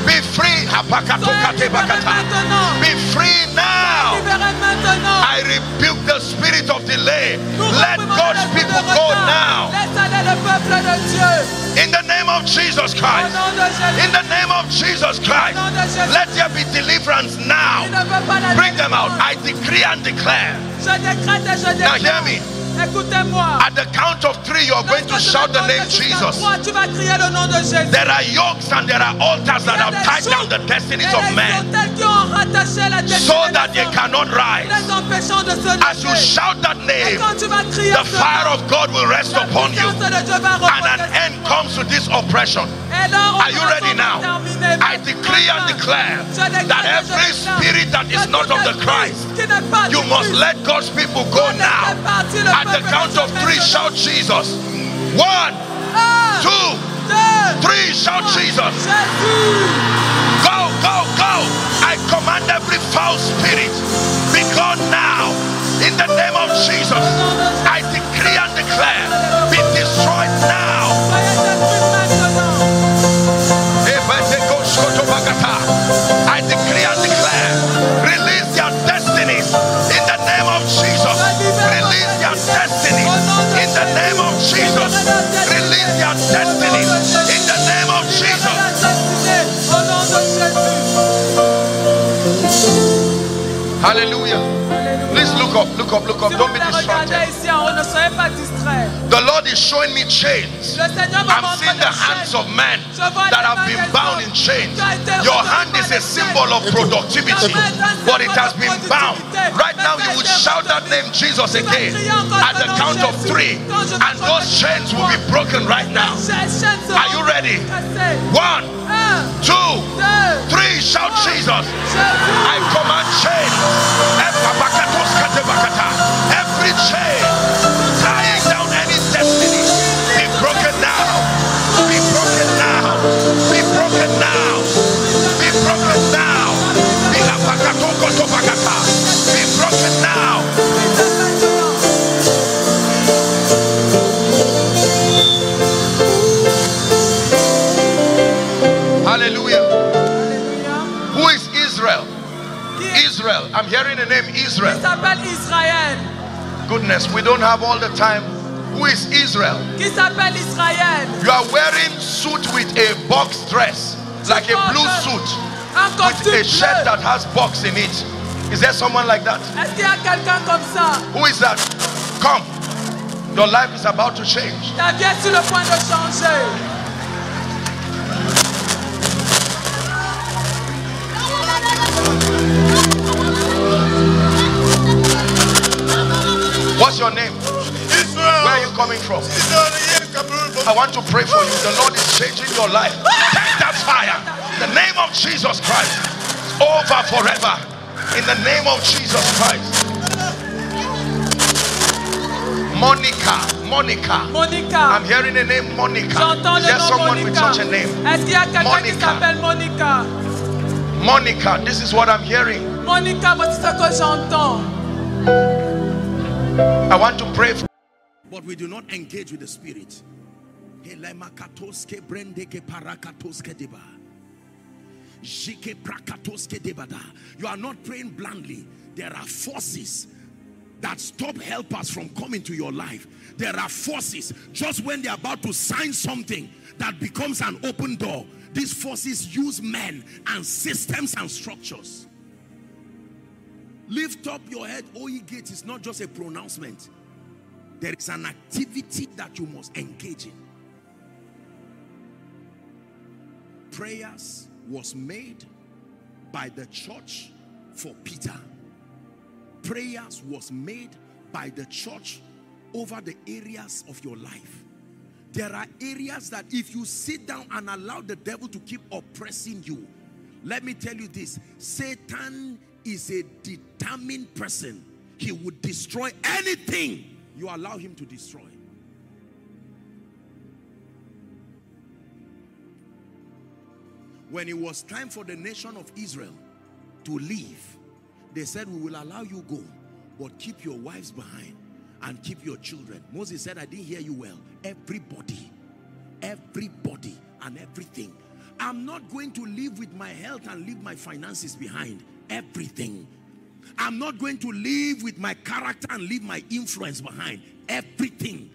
be free, soyez libérés maintenant, be free now. I rebuke the spirit of delay. Let God's people go now. Laisse aller le peuple de Dieu. In the name of Jesus Christ. nom de Jésus. In the name of Jesus Christ. nom de Jésus. Let there be deliverance now. ne veut pas la Bring them out. I decree and declare. Je décrète et je Now hear me. At the count of three, you are going to shout the name Jesus. Toi, tu vas crier le nom de Jésus. There are yokes and there are altars that have tied down the destinies of men qui ont rattaché la so that they cannot rise. les empêchant de se As you shout that name, quand tu vas crier the fire of God will rest upon you puissance de Dieu va and an end comes to this oppression. Et là, on Are you ready now? I decree and declare that every spirit that is not of the Christ, qui n'est pas you must let God's people go now. laisser partir le At the count of three, shout Jesus. One, two, three, shout Jesus. Go, go, go. I command every foul spirit be gone now. In the name of Jesus, I decree and declare be destroyed now. Look up, look up. Si Don't be distracted. ici en haut, ne soyez pas distraits. The Lord is showing me chains. Le Seigneur me I'm seeing the hands of men that have been bound in chains. Your hand is a symbol of productivity, but it has been bound. Right now, you would shout that name Jesus again at the count of three, and those chains will be broken right now. Are you ready? One, two, three. Shout Jesus. I command chains. Eh, Every chain Israel? Qui est- Israel. I'm hearing the name Israel. Il goodness, we don't have all the time. Who is Israel? Qui s'appelle Israël. You are wearing suit with a box dress, like a blue suit, with a shirt bleu. that has box in it. Is there someone like that? Est-ce qu'il y a quelqu'un comme ça? Who is that? Come. Your life is about to change. Ta vie est sur le point de changer. Your name? Israel. Where are you coming from? I want to pray for you. The Lord is changing your life. Take that fire. In the name of Jesus Christ. Over forever. In the name of Jesus Christ. Monica. Monica. Monica. I'm hearing the name Monica. J'entends Is there nom someone with Monica. such a name? Est-ce qu'il y a quelqu'un qui Monica. Monica? Monica. This is what I'm hearing. Monica, voici ce que j'entends. I want to pray for But we do not engage with the spirit. You are not praying blindly. There are forces that stop helpers from coming to your life. There are forces just when they're about to sign something that becomes an open door. These forces use men and systems and structures. Lift up your head, O ye gates, is not just a pronouncement. There is an activity that you must engage in. Prayers was made by the church for Peter. Prayers was made by the church over the areas of your life. There are areas that if you sit down and allow the devil to keep oppressing you, let me tell you this Satan is a determined person. He would destroy anything you allow him to destroy. When it was time for the nation of Israel to leave, they said, We will allow you go, but keep your wives behind and keep your children. Moses said, I didn't hear you well. Everybody, everybody, and everything. I'm not going to live with my health and leave my finances behind. Everything. I'm not going to live with my character and leave my influence behind. Everything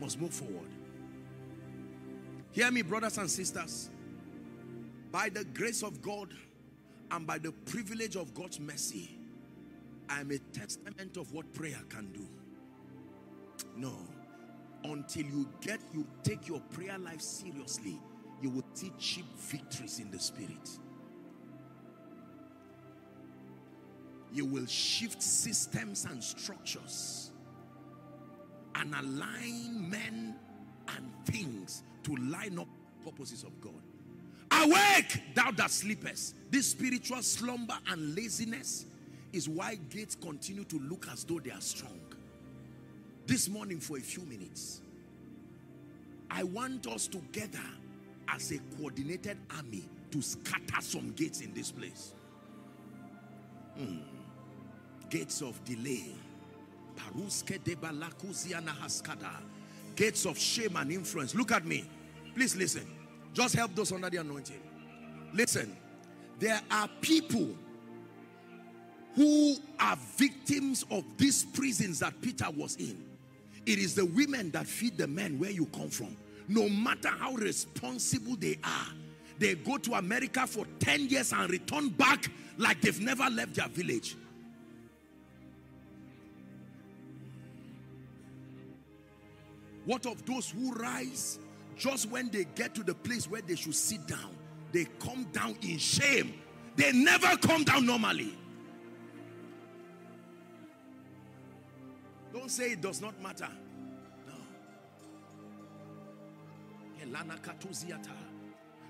must move forward. Hear me, brothers and sisters. By the grace of God and by the privilege of God's mercy, I am a testament of what prayer can do. No. Until you get, you take your prayer life seriously, you will see cheap victories in the spirit. You will shift systems and structures and align men and things to line up purposes of God. Awake, thou that sleepest. This spiritual slumber and laziness is why gates continue to look as though they are strong. This morning, for a few minutes, I want us together as a coordinated army to scatter some gates in this place. Hmm. Gates of delay. Haskada. Gates of shame and influence. Look at me. Please listen. Just help those under the anointing. Listen. There are people who are victims of these prisons that Peter was in. It is the women that feed the men where you come from. No matter how responsible they are, they go to America for 10 years and return back like they've never left their village. What of those who rise just when they get to the place where they should sit down? They come down in shame. They never come down normally. Don't say it does not matter. No.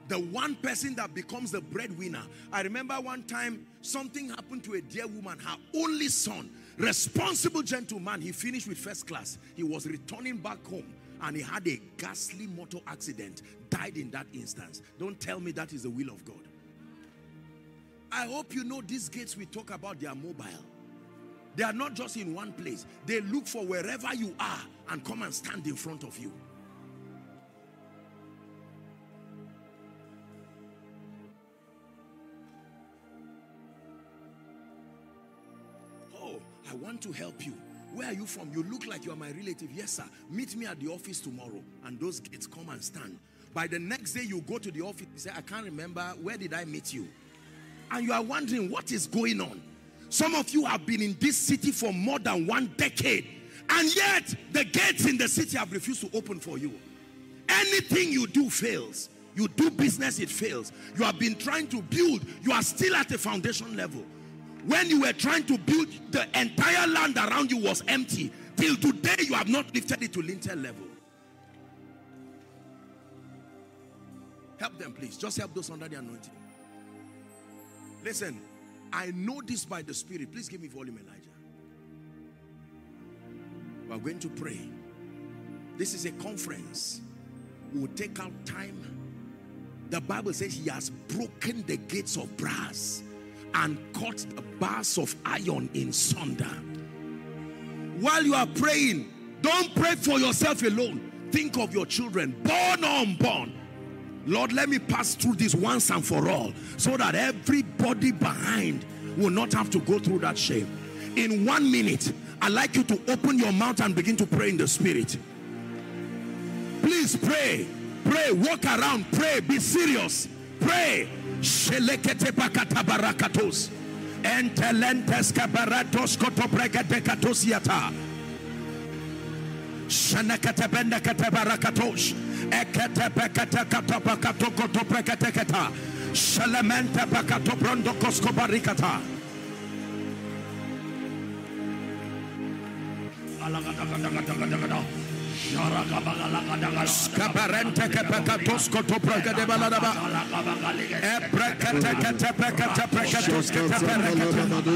The one person that becomes the breadwinner. I remember one time something happened to a dear woman, her only son, responsible gentleman. He finished with first class. He was returning back home and he had a ghastly motor accident, died in that instance. Don't tell me that is the will of God. I hope you know these gates we talk about, they are mobile. They are not just in one place. They look for wherever you are and come and stand in front of you. Want to help you. Where are you from? You look like you are my relative. Yes, sir. Meet me at the office tomorrow. And those gates come and stand. By the next day, you go to the office. You say, I can't remember. Where did I meet you? And you are wondering what is going on. Some of you have been in this city for more than one decade. And yet, the gates in the city have refused to open for you. Anything you do fails. You do business, it fails. You have been trying to build. You are still at the foundation level. When you were trying to build, the entire land around you was empty. Till today, you have not lifted it to lintel level. Help them, please. Just help those under the anointing. Listen, I know this by the Spirit. Please give me volume, Elijah. We are going to pray. This is a conference. We'll take out time. The Bible says he has broken the gates of brass and cut the bars of iron in sunder. While you are praying, don't pray for yourself alone. Think of your children, born or unborn. Lord, let me pass through this once and for all so that everybody behind will not have to go through that shame. In one minute, I'd like you to open your mouth and begin to pray in the spirit. Please pray. Pray. Walk around. Pray. Be serious. Pray. Shelekete pakata barakatos. Entelentes kabaratos kotopregete katosiata. Shanakate bendekete barakatos. Ekete pekete katopakato kotoprekete keta. Shalemente pakato brondo kosko barikata. Skaparente kepekatos kotopreke de baladaba. Eprekete kete pekete preketos kete de baladaba.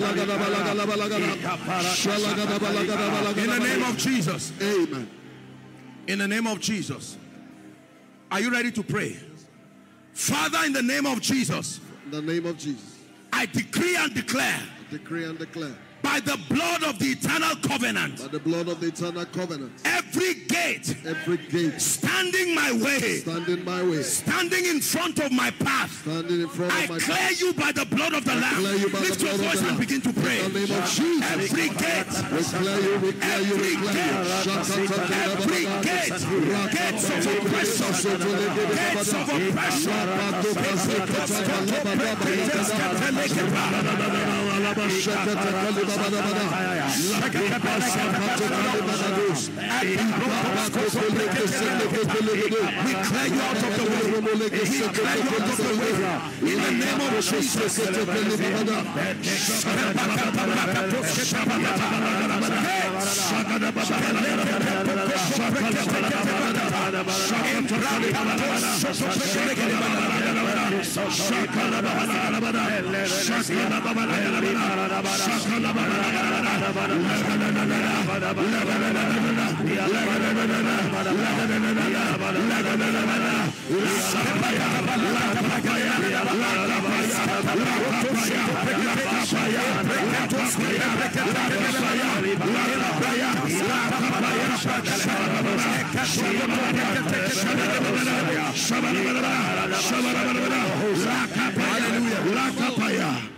In the name of Jesus. Amen. In the name of Jesus. Are you ready to pray? Father, in the name of Jesus, In the name of Jesus, I decree and declare decree and declare by the blood of the eternal covenant, by the blood of the eternal covenant, every gate every gate standing my way, stand in my way, standing in front of my path, standing in front I of my clear you by the blood of the you Lamb. the Lift your of voice and begin to pray. In the name of Jesus. Every gate, We clear you, we clear you, we clear you. every gate, gates of oppression, gates of oppression. We clear you out of the way. We clear you out of the way. In the name of Jesus. Shakala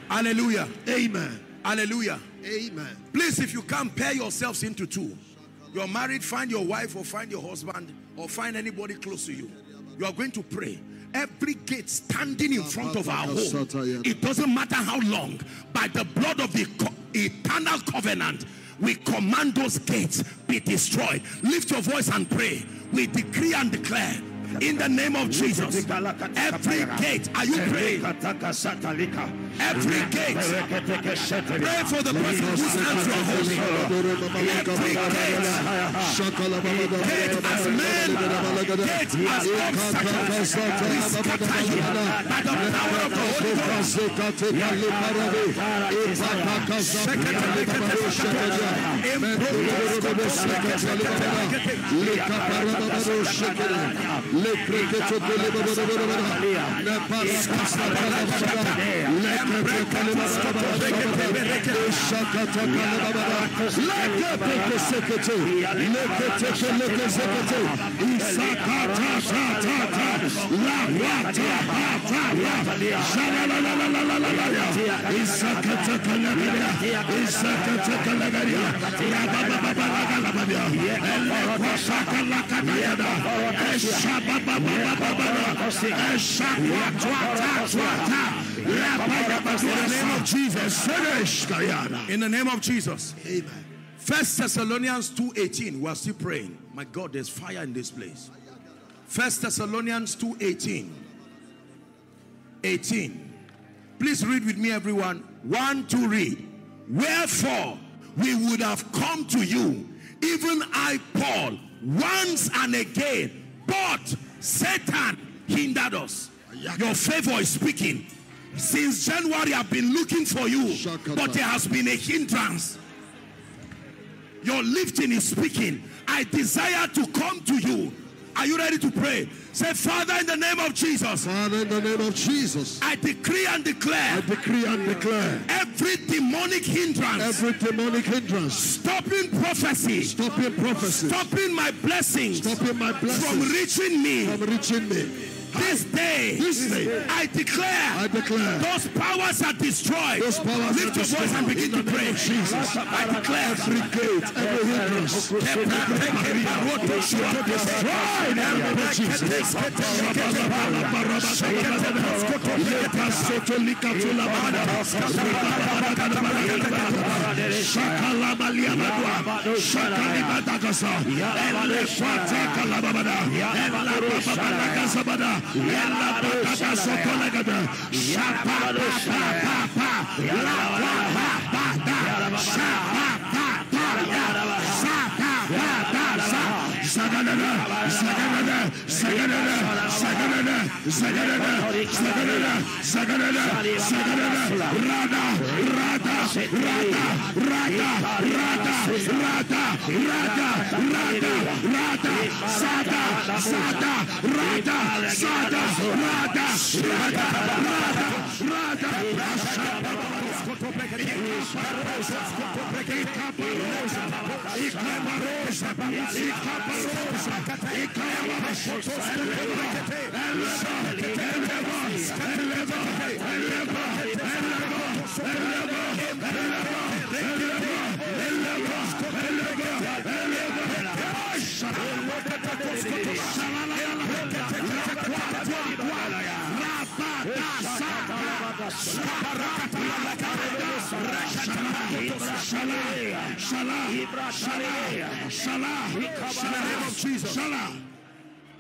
Hallelujah. Amen. Hallelujah. Amen. Please, if you can pair yourselves into two. You're married, find your wife or find your husband or find anybody close to you. You are going to pray. Every gate standing in front of our home, it doesn't matter how long, by the blood of the co- eternal covenant, we command those gates be destroyed. Lift your voice and pray. We decree and declare in the name of Jesus. Every gate, are you praying? Every gate, pray for the person. Every gate, gate as men, gate as obstacles, we scatter you by the power of the Holy Ghost. Isakataka in the name of Jesus. In the name of Jesus. Amen. First Thessalonians 2:18. We are still praying. My God, there's fire in this place. First Thessalonians 2:18. 18. Please read with me, everyone. One, two, read. Wherefore we would have come to you, even I, Paul, once and again, but Satan hindered us. Your favor is speaking. Since January, I've been looking for you, but there has been a hindrance. Your lifting is speaking. I desire to come to you. Are you ready to pray? Say, Father, in the name of Jesus, Father, in the name of Jesus, I decree and declare. I decree and declare every demonic hindrance every demonic hindrance, stopping prophecy, stopping prophecy, stopping my blessings stopping my blessings. from reaching me. from reaching me. This day, This day, I declare I declare those powers are destroyed. those powers Lift your voice and begin to pray. Jesus. I declare Every gate, every hindrance, destroyed Yalabrosha Sokolegada, Yalabrosha Papa, Yalabrosha Papa, Yalabrosha Papa, saganana, saganana, saganana, saganana, saganana, saganana, saganana, saganana, rada, rada, rada, rada, rada, rada, rada, rada, rada, sada, sada, rada, sada, rada, rada, rada, rada, rada, Jesus.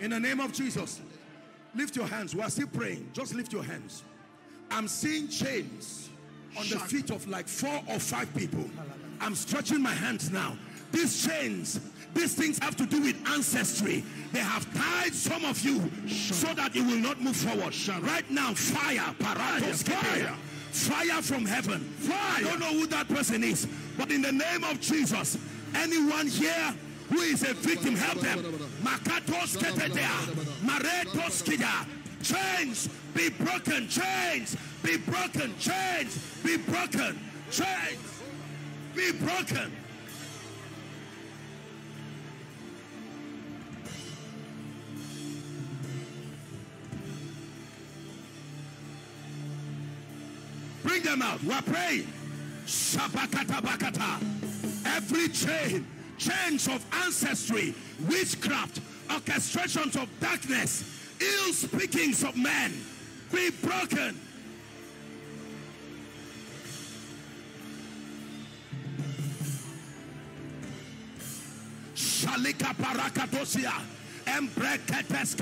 In the name of Jesus. Lift your hands. We are still praying. Just lift your hands. I'm seeing chains on the feet of like four or five people. I'm stretching my hands now. These chains, these things have to do with ancestry. They have tied some of you so that you will not move forward. Right now, fire, parados, fire, fire from heaven. Fire. I don't know who that person is, but in the name of Jesus, anyone here who is a victim, help them. Makatos ketetea, maretos kida. Chains be broken, chains be broken, chains be broken, chains be broken. Bring them out. We're praying. Every chain, chains of ancestry, witchcraft, orchestrations of darkness, ill speakings of men, be broken. Shalika parakatosia. Embreketes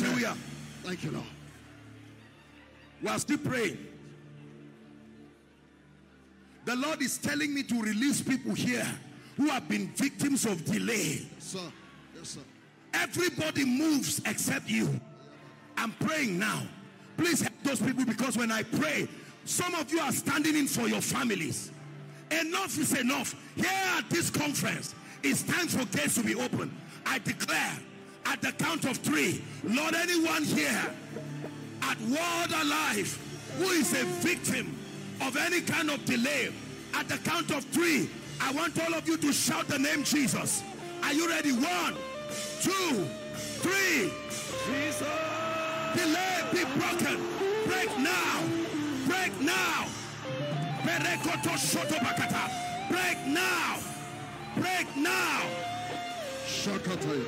Hallelujah. Thank you, Lord. We are still praying. The Lord is telling me to release people here who have been victims of delay. Sir. Yes, sir. Everybody moves except you. I'm praying now. Please help those people because when I pray, some of you are standing in for your families. Enough is enough. Here at this conference, it's time for gates to be open. I declare at the count of three, Lord, anyone here at World Alive who is a victim of any kind of delay, at the count of three, I want all of you to shout the name Jesus. Are you ready? One, two, three. Jesus. Delay be broken. Break now. Break now. Berekoto shoto bakata. Break now. Break now. Shakataya.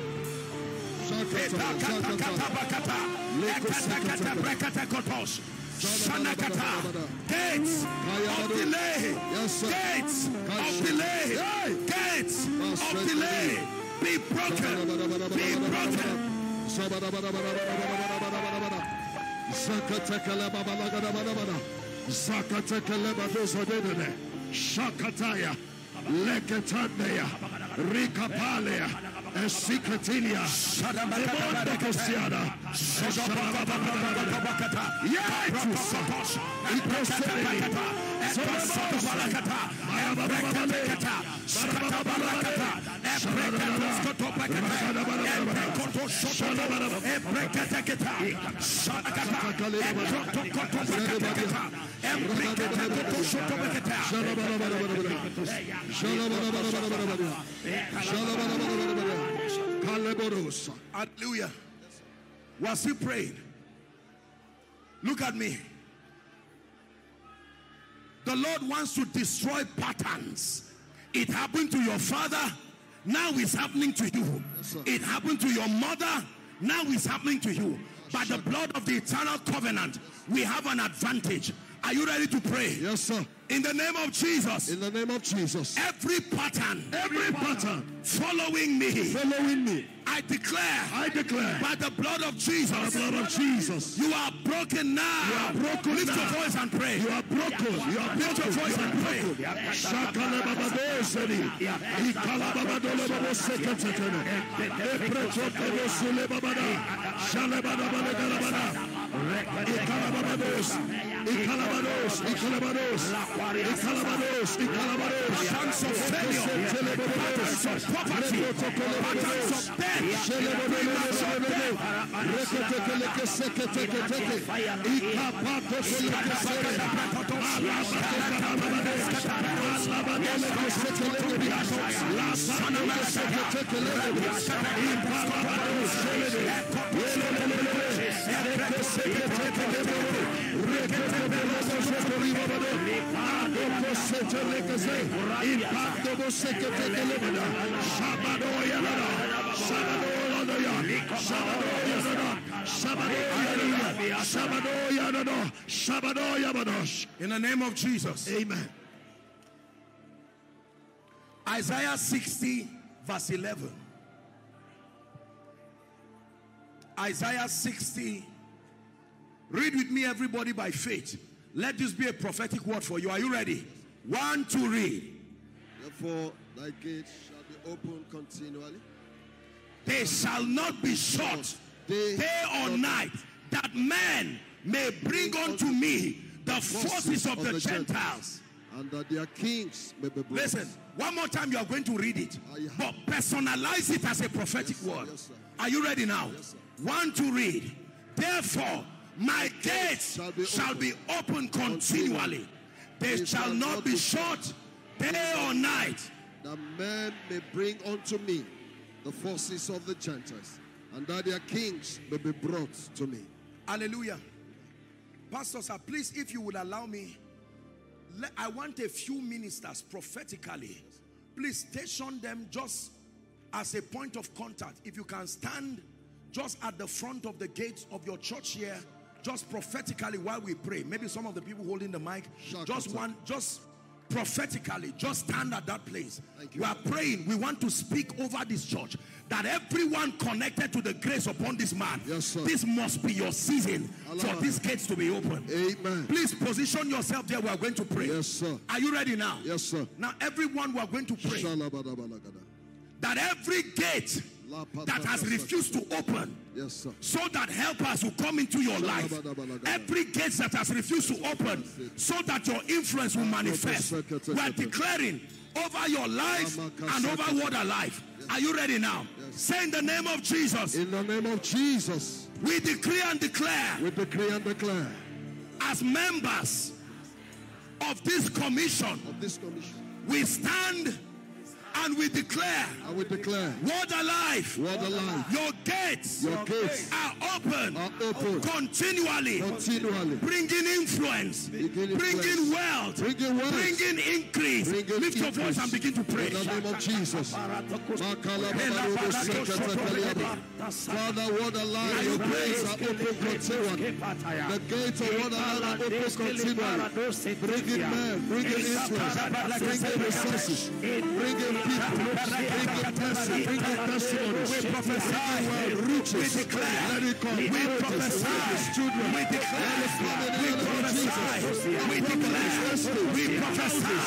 Shakataya. Etakata kata Shakataya. bakata. Ekata kata brekata kotos. Shanakata. Gates of delay. Gates of delay. Gates of delay. Be broken. Be broken. Shakataya, Lekatandaya, Rikapalea, Esikatinia, Shadabada Cosiana, Shadabada Bakata, Yatus, Hallelujah. Was he praying? Look at me. The Lord wants to destroy patterns. It happened to your father, now it's happening to you. sir. It happened to your mother, now it's happening to you. By the blood of the eternal covenant, we have an advantage. Are you ready to pray? Yes, sir. In the name of Jesus, In the name of Jesus. every pattern, Every pattern following me, following me, I declare, I declare, by the blood of Jesus. by the blood of Jesus, you are broken now. You are broken Lift now. your voice and pray. you are broken. You are broken. Lift your voice and pray. Shakala babadoseni. Ikala babadolo baboseketekene. Epreto babosule babada. Shale babada babada. Ikala bados. Patterns of failure, patterns of poverty, patterns of death, premature death. In the name of Jesus. Amen. Isaiah 60, verse 11. Isaiah 60. Read with me, everybody, by faith. Let this be a prophetic word for you. Are you ready? One, two, read. Therefore, thy gates shall be open continually. They shall not be shut Day day or night, that men may bring unto me the forces of the Gentiles. and that their kings may be brought. Listen, one more time you are going to read it, but personalize it as a prophetic Yes, sir. word. Yes. Are you ready now? Yes. One to read. Therefore, my gates shall be shall open be open continually. They shall not be shut day or night. that men may bring unto me the forces of the Gentiles, and that their kings may be brought to me. Hallelujah. Pastor, sir, please, if you would allow me, let, I want a few ministers prophetically. Please station them just as a point of contact. If you can stand just at the front of the gates of your church here, just prophetically while we pray. Maybe some of the people holding the mic, just one, just prophetically, just stand at that place. We are praying. We want to speak over this church that everyone connected to the grace upon this man, Yes, sir. this must be your season for Allah. these gates to be open. Amen. Please position yourself there. We are going to pray. Yes, sir. Are you ready now? Yes, sir. Now, everyone, we are going to pray that every gate that has refused to open, Yes, sir. so that helpers will come into your life. Every gate that has refused to open, so that your influence will manifest. We are declaring over your life and over water life. Are you ready now? Say in the name of Jesus, In the name of Jesus, we decree and declare we decree and declare. as members of this commission, of this commission, we stand and we declare, and we declare word alive, word alive. your gates Your gates are open are open continually. continually. bringing influence, Bringing bringing wealth, Bringing wealth. bringing increase. Bringing Lift your voice and begin to pray. In the name of Jesus. Father, word alive, your gates are open continually. The gates of word alive are open continually. Bringing men, bringing influence, bringing resources, bringing We prophesy it come. We prophesy. We declare. We prophesy. We declare. We prophesy. We declare. We prophesy.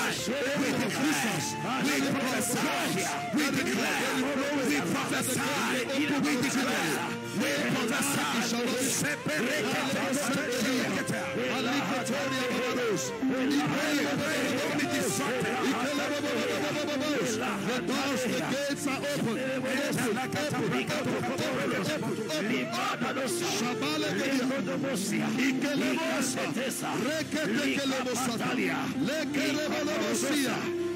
We declare. We prophesy. We declare. We prophesy. The doors, the gates are open. Shabale Gedia. Ikelemosa. Reketekelemosa. Lekerebelemosia. Lekerebelemosekeda. Ishekenemalabus.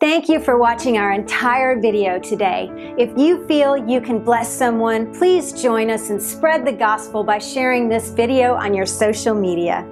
Thank you for watching our entire video today. If you feel you can bless someone, please join us and spread the gospel by sharing this video on your social media.